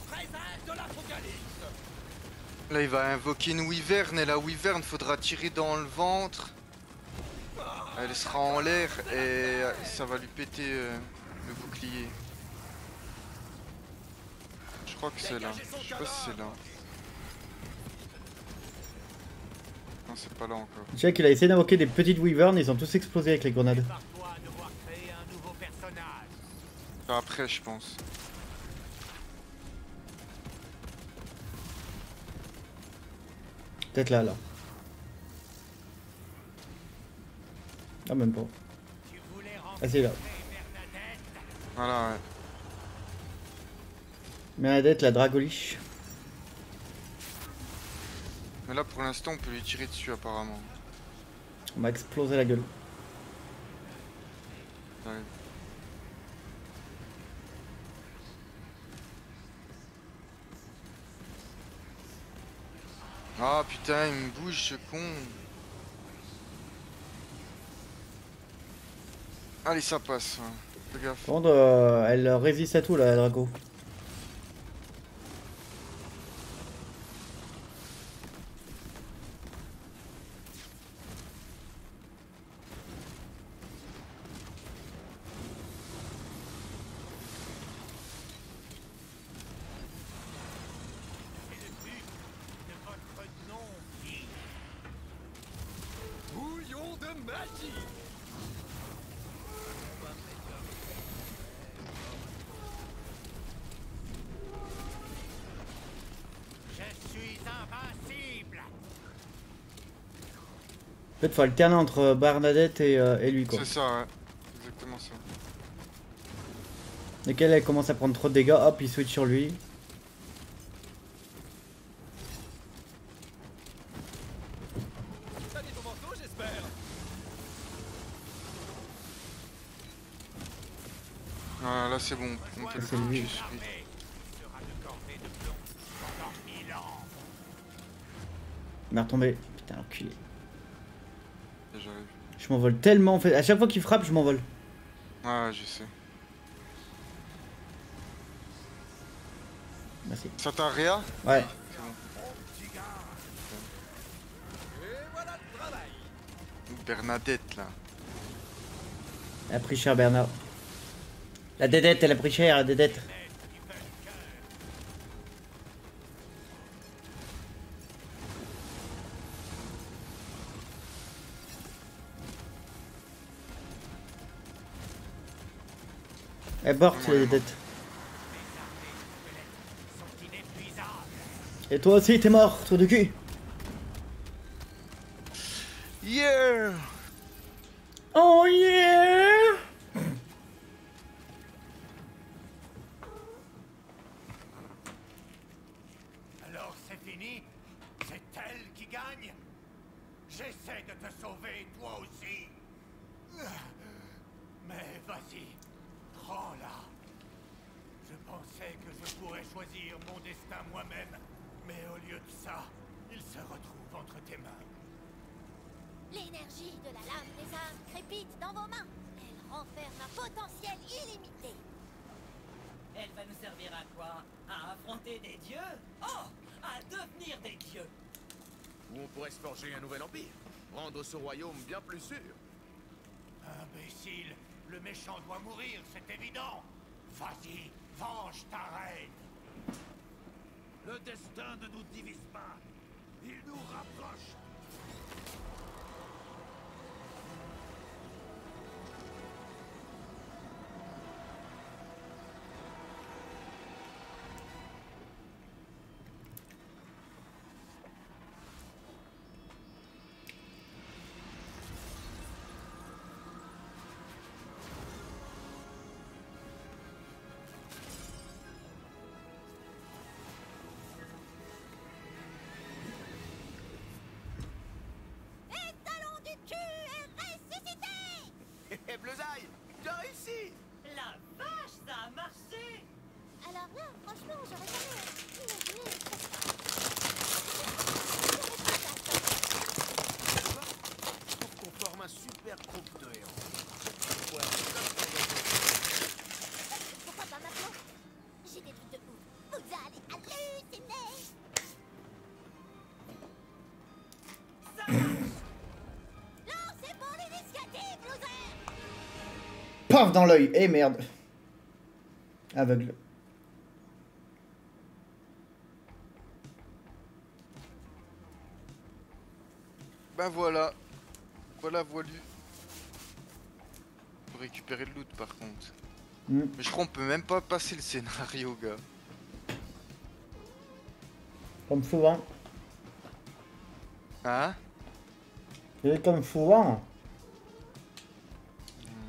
Présage de l'apocalypse. Là, il va invoquer une wyvern et la wyvern faudra tirer dans le ventre. Elle sera en l'air et euh, ça va lui péter euh, le bouclier. Je crois que c'est là. Je sais pas si c'est là. Non, c'est pas là encore. Je sais qu'il a essayé d'invoquer des petites wyverns, ils ont tous explosé avec les grenades. Après, je pense. Peut-être là, là. Ah, même pas. Ah, c'est là. Voilà, ouais. Bernadette, la dragoliche. Mais là, pour l'instant, on peut lui tirer dessus, apparemment. On m'a explosé la gueule. Ouais. Ah putain, il me bouge ce con. Allez, ça passe. hein. Fais gaffe. Contre, euh, elle résiste à tout la Draco. Fait, faut alterner entre Bernadette et, euh, et lui quoi. C'est ça, ouais. Exactement ça. Dès qu'elle elle commence à prendre trop de dégâts, hop, il switch sur lui. Voilà, là c'est bon. On peut le lui. focus, lui. L'armée sera de corvée de plomb pendant mille ans. Il m'a retombé. Putain, l'enculé. Déjà vu. Je m'envole tellement en fait. À chaque fois qu'il frappe, je m'envole. Ah, je sais. Merci. Ça t'a réa? Ouais. Travail Bernadette là. Elle a pris cher Bernard. La dédette, elle a pris cher, la dédette. La dédette. sont inépuisables. Et toi aussi, t'es mort, trou de cul. Yeah Oh yeah Alors c'est fini C'est elle qui gagne J'essaie de te sauver, toi aussi. Mais vas-y, prends-la. Je pensais que je pourrais choisir mon destin moi-même, mais au lieu de ça, il se retrouve entre tes mains. L'énergie de la lame des âmes crépite dans vos mains. Elle renferme un potentiel illimité. Elle va nous servir à quoi À affronter des dieux Oh À devenir des dieux Ou on pourrait se forger un nouvel empire. Rendre ce royaume bien plus sûr. Imbécile, le méchant doit mourir, c'est évident. Vas-y, venge ta reine. Le destin ne nous divise pas, il nous rapproche. Hé, Bleuzaï Tu as réussi. La vache, ça a marché. Alors là, franchement, j'aurais Dans l'œil. Eh merde. Aveugle. Ben voilà. Voilà, voilu. Faut récupérer le loot par contre. Hmm. Mais je crois qu'on peut même pas passer le scénario, gars. Comme souvent. Hein? C'est comme souvent.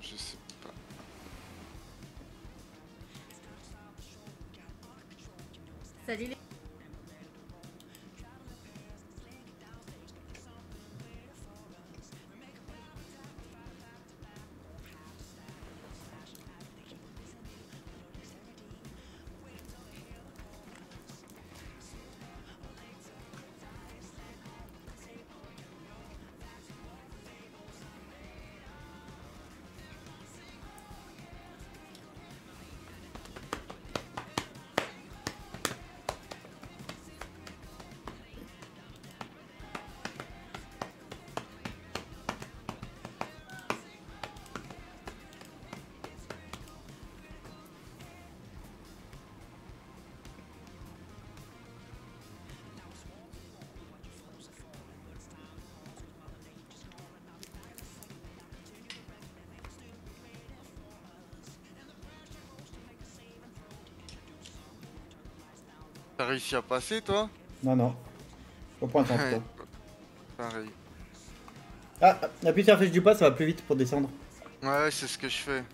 Je sais pas. Salut les... T'as réussi à passer toi Non, non. Au point tout Ouais. Pareil. Ah, appuie sur la flèche du bas, ça va plus vite pour descendre. Ouais, c'est ce que je fais.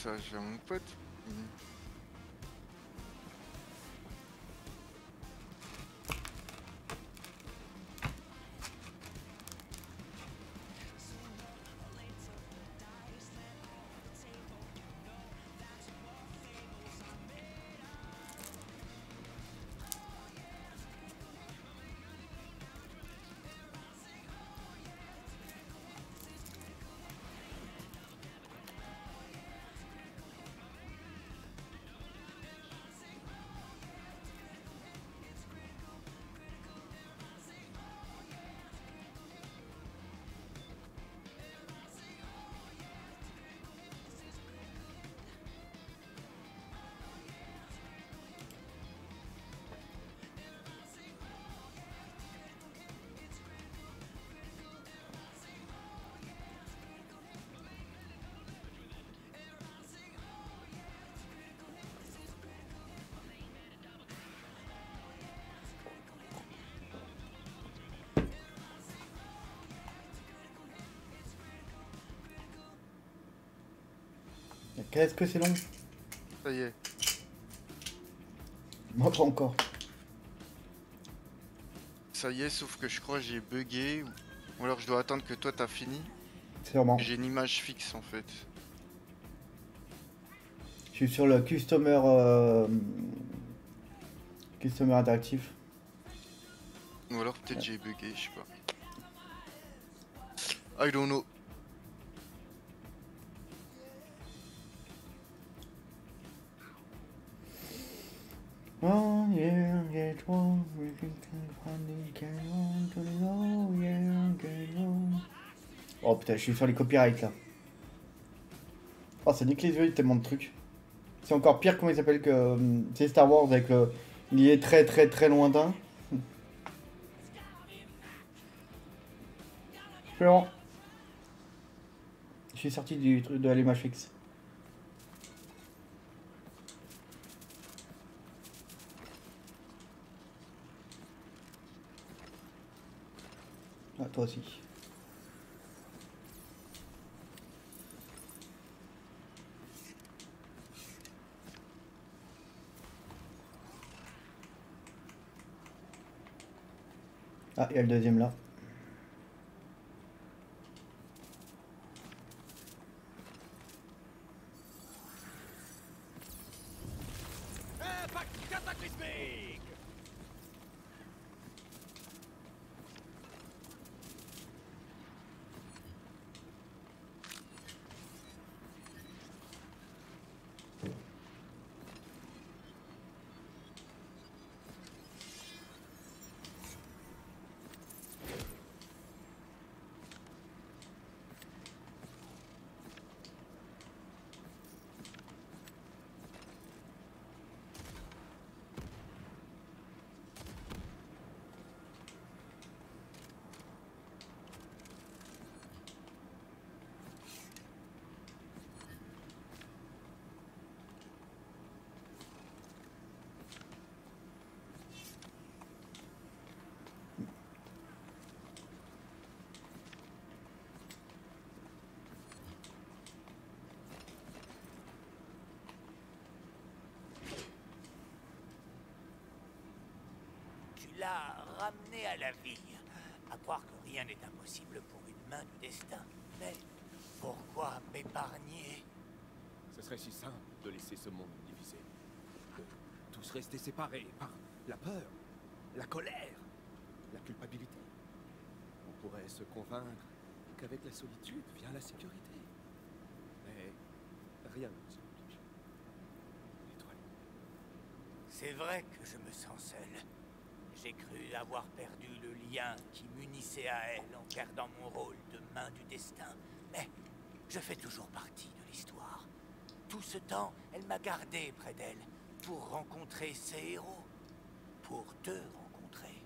Message à mon pote. Qu'est-ce que c'est long Ça y est. Moi pas encore. Ça y est, sauf que je crois que j'ai bugué. ou- Ou alors je dois attendre que toi t'as fini. Sûrement. J'ai une image fixe en fait. Je suis sur le customer. euh, Customer interactif. Ou alors peut-être j'ai bugué, je sais pas. I don't know. Oh putain, je suis sur les copyrights là. Oh, ça nique les yeux, il y a tellement de trucs. C'est encore pire, comment il s'appelle que. euh, C'est Star Wars avec le. Il est très très très lointain. C'est. Je suis sorti du truc de l'allumage fixe. Ah, toi aussi. Ah, il y a le deuxième là. L'as ramené à la vie. À croire que rien n'est impossible pour une main du destin. Mais pourquoi m'épargner? Ce serait si simple de laisser ce monde divisé. De tous rester séparés par la peur, la colère, la culpabilité. On pourrait se convaincre qu'avec la solitude vient la sécurité. Mais rien ne nous oblige. Étoile. C'est vrai que je me sens seul. J'ai cru avoir perdu le lien qui m'unissait à elle en perdant mon rôle de main du destin. Mais je fais toujours partie de l'histoire. Tout ce temps, elle m'a gardé près d'elle pour rencontrer ses héros. Pour te rencontrer.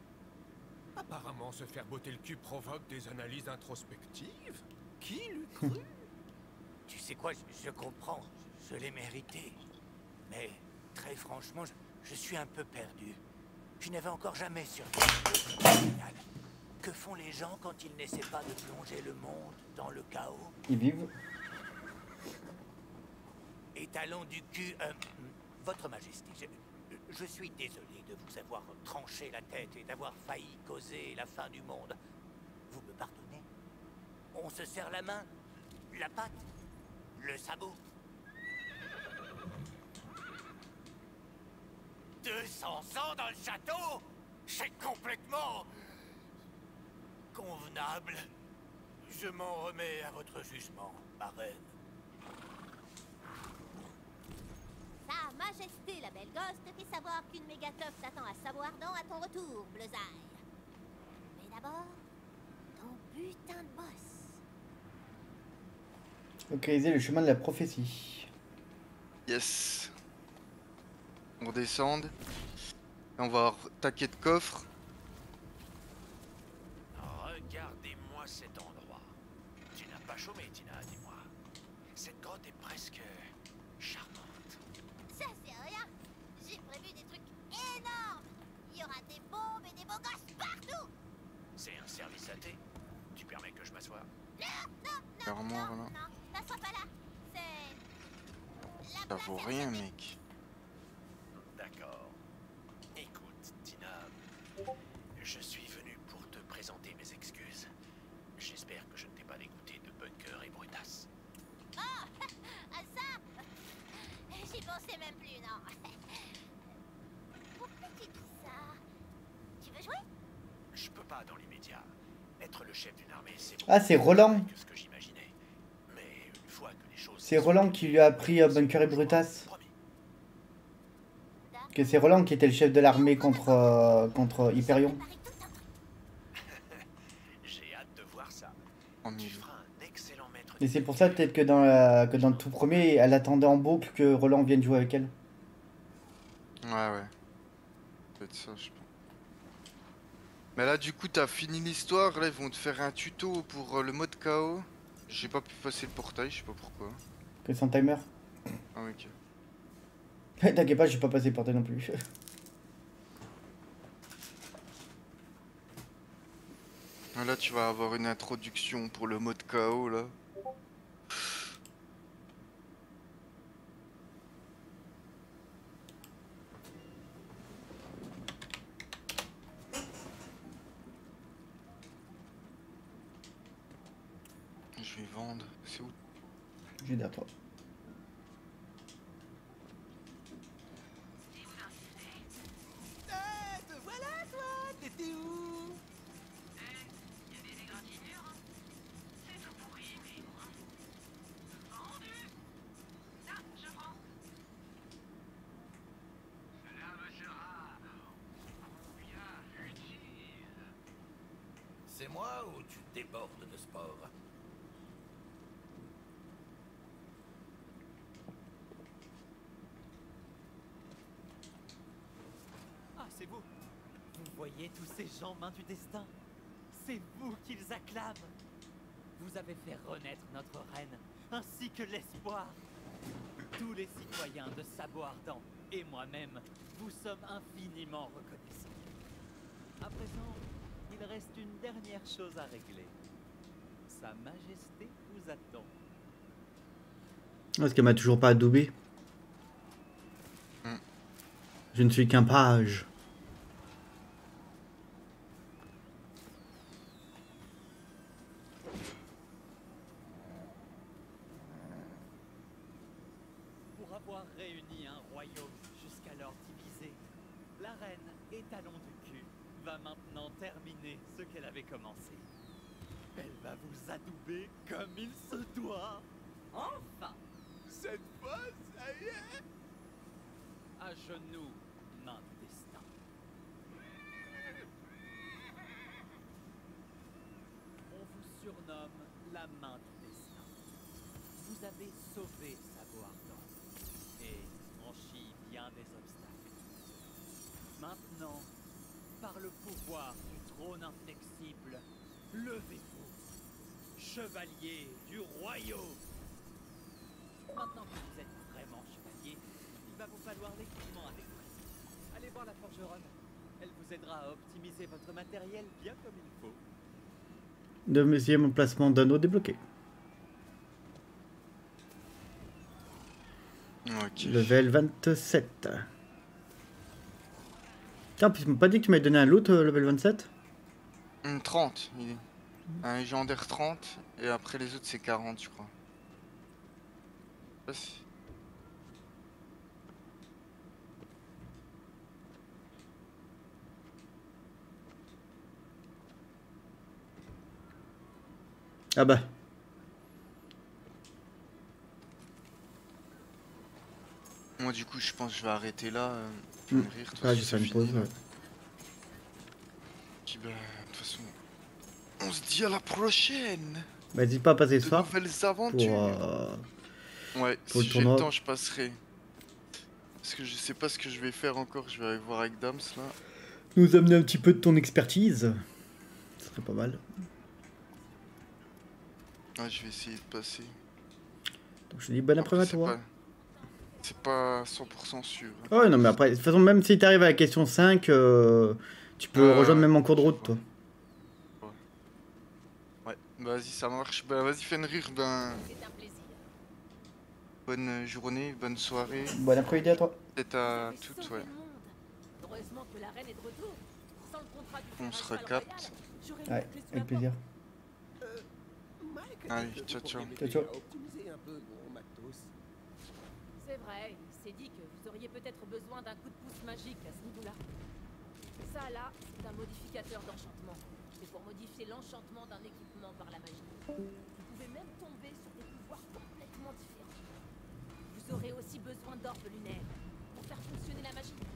Apparemment, se faire botter le cul provoque des analyses introspectives. Qui l'eût cru? Tu sais quoi, je, je comprends, je, je l'ai mérité. Mais très franchement, je, je suis un peu perdu. Je n'avais encore jamais final. Que font les gens quand ils n'essaient pas de plonger le monde dans le chaos Ils vivent. Étalon du cul, euh, Votre Majesté, je, je suis désolé de vous avoir tranché la tête et d'avoir failli causer la fin du monde. Vous me pardonnez? On se serre la main La patte Le sabot 200 ans dans le château C'est complètement... convenable. Je m'en remets à votre jugement, ma reine. Sa Majesté la belle gosse te fait savoir qu'une mégateuf t'attend à Savoie-Ardent à ton retour, Bleuzaille. Mais d'abord, ton putain de boss. Localiser le chemin de la prophétie. Yes. On redescend. Et on va attaquer de coffre. Regardez-moi cet endroit. Tu n'as pas chômé, Tina, dis-moi. Cette grotte est presque charmante. Ça, c'est rien. J'ai prévu des trucs énormes. Il y aura des bombes et des beaux gosses partout. C'est un service à thé. Tu permets que je m'assoie Non, non, non, non, voilà. non. Réservée. mec. D'accord. Écoute, Tina, je suis venu pour te présenter mes excuses. J'espère que je ne t'ai pas dégoûté de Bunker et Brutas. Ah, ah, ça J'y pensais même plus, non. Pourquoi tu dis ça? Tu veux jouer? Je peux pas dans l'immédiat. Être le chef d'une armée, c'est Ah, c'est Roland. que ce que j'imaginais. Mais une fois que les choses C'est Roland qui lui a appris euh, Bunker et Brutas. Que c'est Roland qui était le chef de l'armée contre, euh, contre Hyperion. Préparer tout un truc. J'ai hâte de voir ça. En Tu mille. feras un excellent maître. Et c'est pour ça peut-être que dans, la- que dans le tout premier, elle attendait en boucle que Roland vienne jouer avec elle. Ouais, ouais. Peut-être ça, je pense. Mais là, du coup, t'as fini l'histoire. Là, ils vont te faire un tuto pour euh, le mode KO. J'ai pas pu passer le portail, je sais pas pourquoi. Que son timer. Ah, ok. T'inquiète pas, j'ai pas passé porté non plus. Là, tu vas avoir une introduction pour le mode KO, là. Je vais vendre. C'est où J'ai derrière toi. Ah, te voilà, toi T'étais où Il y a des égratignures hein. C'est tout pourri, mais bon. Vendu Là, je prends. Cela me sera bien utile. C'est moi ou tu débordes de sport Ah, c'est vous Vous voyez tous ces gens mains du destin C'est vous qu'ils acclament Vous avez fait renaître notre reine, ainsi que l'espoir Tous les citoyens de Sabo Ardent et moi-même vous sommes infiniment reconnaissants. À présent, il reste une dernière chose à régler. Sa Majesté vous attend. Parce qu'elle m'a toujours pas adoubé? Hmm. Je ne suis qu'un page. avoir réuni un royaume jusqu'alors divisé, la reine, étalon du cul, va maintenant terminer ce qu'elle avait commencé. Elle va vous adouber comme il se doit. Enfin Cette fois, ça y est À genoux, main du destin. On vous surnomme la main du destin. Vous avez sauvé Sabo Ardent et franchi bien des obstacles. Maintenant, par le pouvoir du trône inflexible, levez-vous, chevalier du royaume. Maintenant que vous êtes vraiment chevalier, il va vous falloir l'équipement avec vous. Allez voir la forgeronne. Elle vous aidera à optimiser votre matériel bien comme il faut. Deuxième emplacement d'anneau débloqué. Level 27. Tiens, puis tu m'as pas dit que tu m'avais donné un loot euh, level 27 Hum, 30. il est- Un légendaire 30 et après les autres c'est 40 je crois. Je sais pas si- Ah bah. Moi du coup je pense que je vais arrêter là. euh, rire, toi, Ah, si j'ai c'est fait une fini, pause. là. ouais. Puis bah, de toute façon, on se dit à la prochaine. Bah, n'hésite pas à passer ce soir nouvelles pour. aventures. euh, Ouais, pour si le j'ai le temps, je passerai. Parce que je sais pas ce que je vais faire encore. Je vais aller voir avec Dams là. nous amener un petit peu de ton expertise. Ce serait pas mal. Ah, je vais essayer de passer. Donc je te dis bon Après, après-midi à c'est toi. pas- C'est pas 100% sûr. hein. Ouais, non, mais après, de toute façon, même si t'arrives à la question 5, euh, tu peux Ah, rejoindre ouais, même en cours de route, toi. Ouais, bah, vas-y, ça marche. Bah, vas-y, Fenrir, ben, C'est bonne journée, bonne soirée. Bon après-midi à toi. Peut-être à toutes, ouais. le monde. Heureusement que la reine est de retour. Sans le contrat du On se recapte. Ouais, avec plaisir. Allez, ciao, C'est vrai, il s'est dit que vous auriez peut-être besoin d'un coup de pouce magique à ce niveau-là. Ça là, c'est un modificateur d'enchantement. C'est pour modifier l'enchantement d'un équipement par la magie. Vous pouvez même tomber sur des pouvoirs complètement différents. Vous aurez aussi besoin d'orbes lunaires pour faire fonctionner la magie.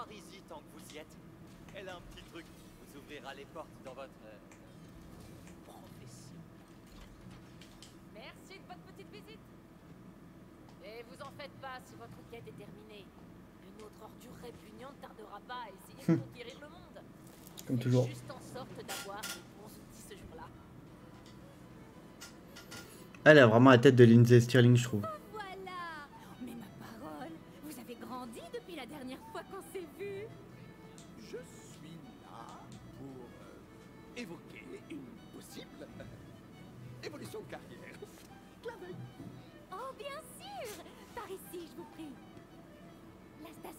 Voir Izzy tant que vous y êtes. Elle a un petit truc qui vous ouvrira les portes dans votre euh, profession. Merci de votre petite visite. Et vous en faites pas si votre quête est terminée. Une autre ordure répugnante tardera pas à essayer de conquérir le monde. Comme toujours. juste en sorte d'avoir des bons outils ce jour-là. Elle a vraiment la tête de Lindsay Stirling, je trouve.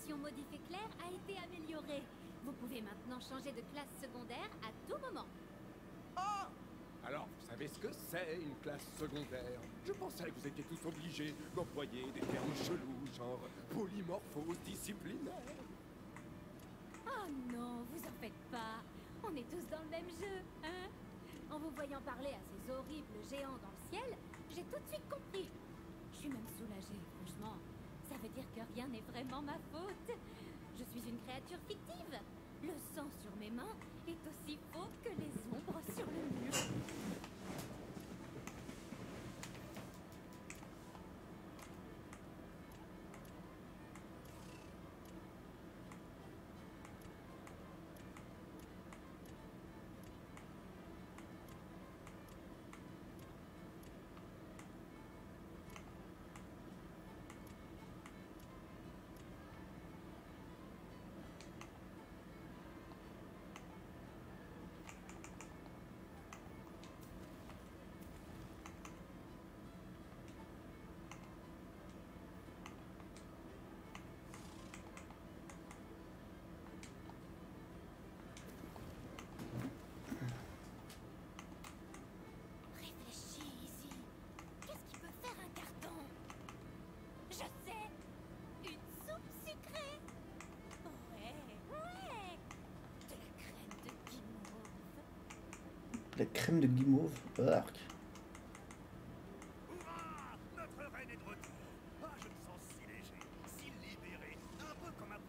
La station Modif Éclair a été améliorée. Vous pouvez maintenant changer de classe secondaire à tout moment. Ah Alors, vous savez ce que c'est une classe secondaire? Je pensais que vous étiez tous obligés d'employer des termes chelous, genre polymorphose disciplinaire. Oh non, vous en faites pas. On est tous dans le même jeu, hein? En vous voyant parler à ces horribles géants dans le ciel, j'ai tout de suite compris. Je suis même soulagée, franchement. Ça veut dire que rien n'est vraiment ma faute. Je suis une créature fictive. Le sang sur mes mains est aussi faux que les ombres sur le mur.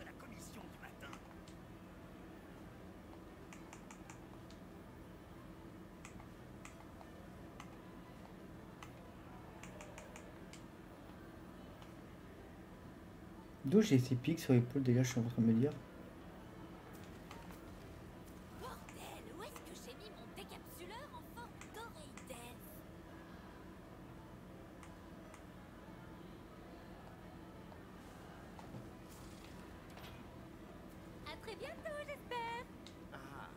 La commission du matin. D'où j'ai ces pics sur l'épaule déjà, je suis en train de me dire. Bordel, où est-ce que j'ai mis mon décapsuleur en forme d'oreille d'elfe À très bientôt, j'espère Ah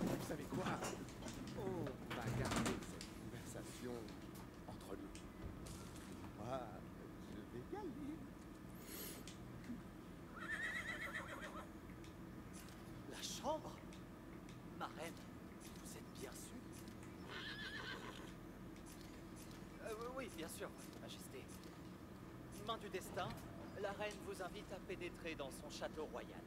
Vous savez quoi On va garder cette conversation entre nous. Moi, je vais y aller. La chambre Ma reine, vous êtes bien sûr Euh, oui, bien sûr, Votre Majesté. Du destin, la reine vous invite à pénétrer dans son château royal.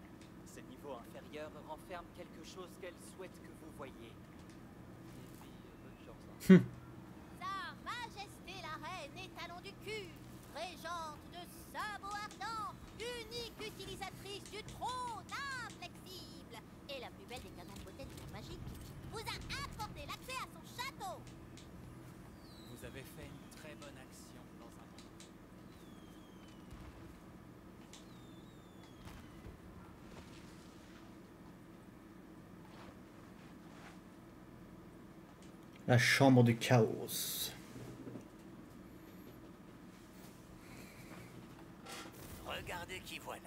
Ce niveau inférieur renferme quelque chose qu'elle souhaite que vous voyiez. Et puis, euh, bonne chance. hein. Sa Majesté la Reine, étalon du cul, régente de sabots ardents, unique utilisatrice du trône inflexible et la plus belle des canons de beauté du monde magique, vous a apporté l'accès à son château. Vous avez fait une très bonne action dans un moment. La chambre du chaos. Regardez qui voilà.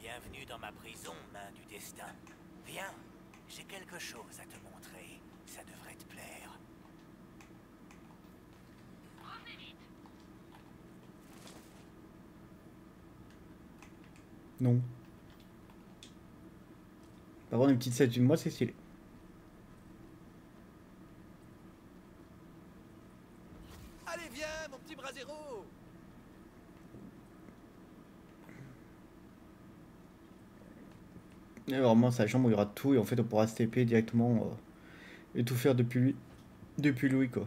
Bienvenue dans ma prison, main du destin. Viens, j'ai quelque chose à te montrer. Ça devrait te plaire. Non. Par contre, une petite statue de moi, c'est stylé. Allez, viens, mon petit brasero Et sa chambre, il y aura tout et en fait, on pourra se directement euh, et tout faire depuis lui. Depuis lui, quoi.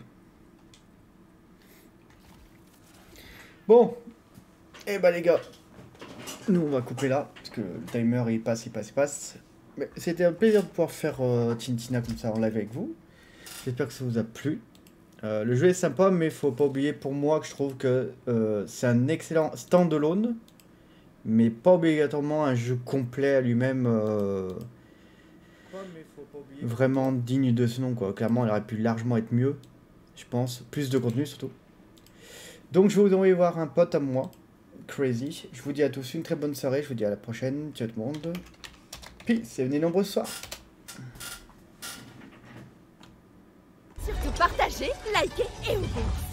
Bon. Eh bah, les gars. Nous, on va couper là. Parce que le timer, il passe, il passe, il passe. Mais c'était un plaisir de pouvoir faire euh, Tintina comme ça en live avec vous. J'espère que ça vous a plu. Euh, le jeu est sympa, mais faut pas oublier pour moi que je trouve que c'est un excellent standalone, mais pas obligatoirement un jeu complet à lui-même. euh, vraiment digne de ce nom quoi. Clairement, il aurait pu largement être mieux, je pense, plus de contenu surtout. Donc je vais vous envoyer voir un pote à moi, Crazy. Je vous dis à tous une très bonne soirée, je vous dis à la prochaine, ciao tout le monde. Peace et venez nombreux ce soir. Surtout partagez, likez et ouvrez.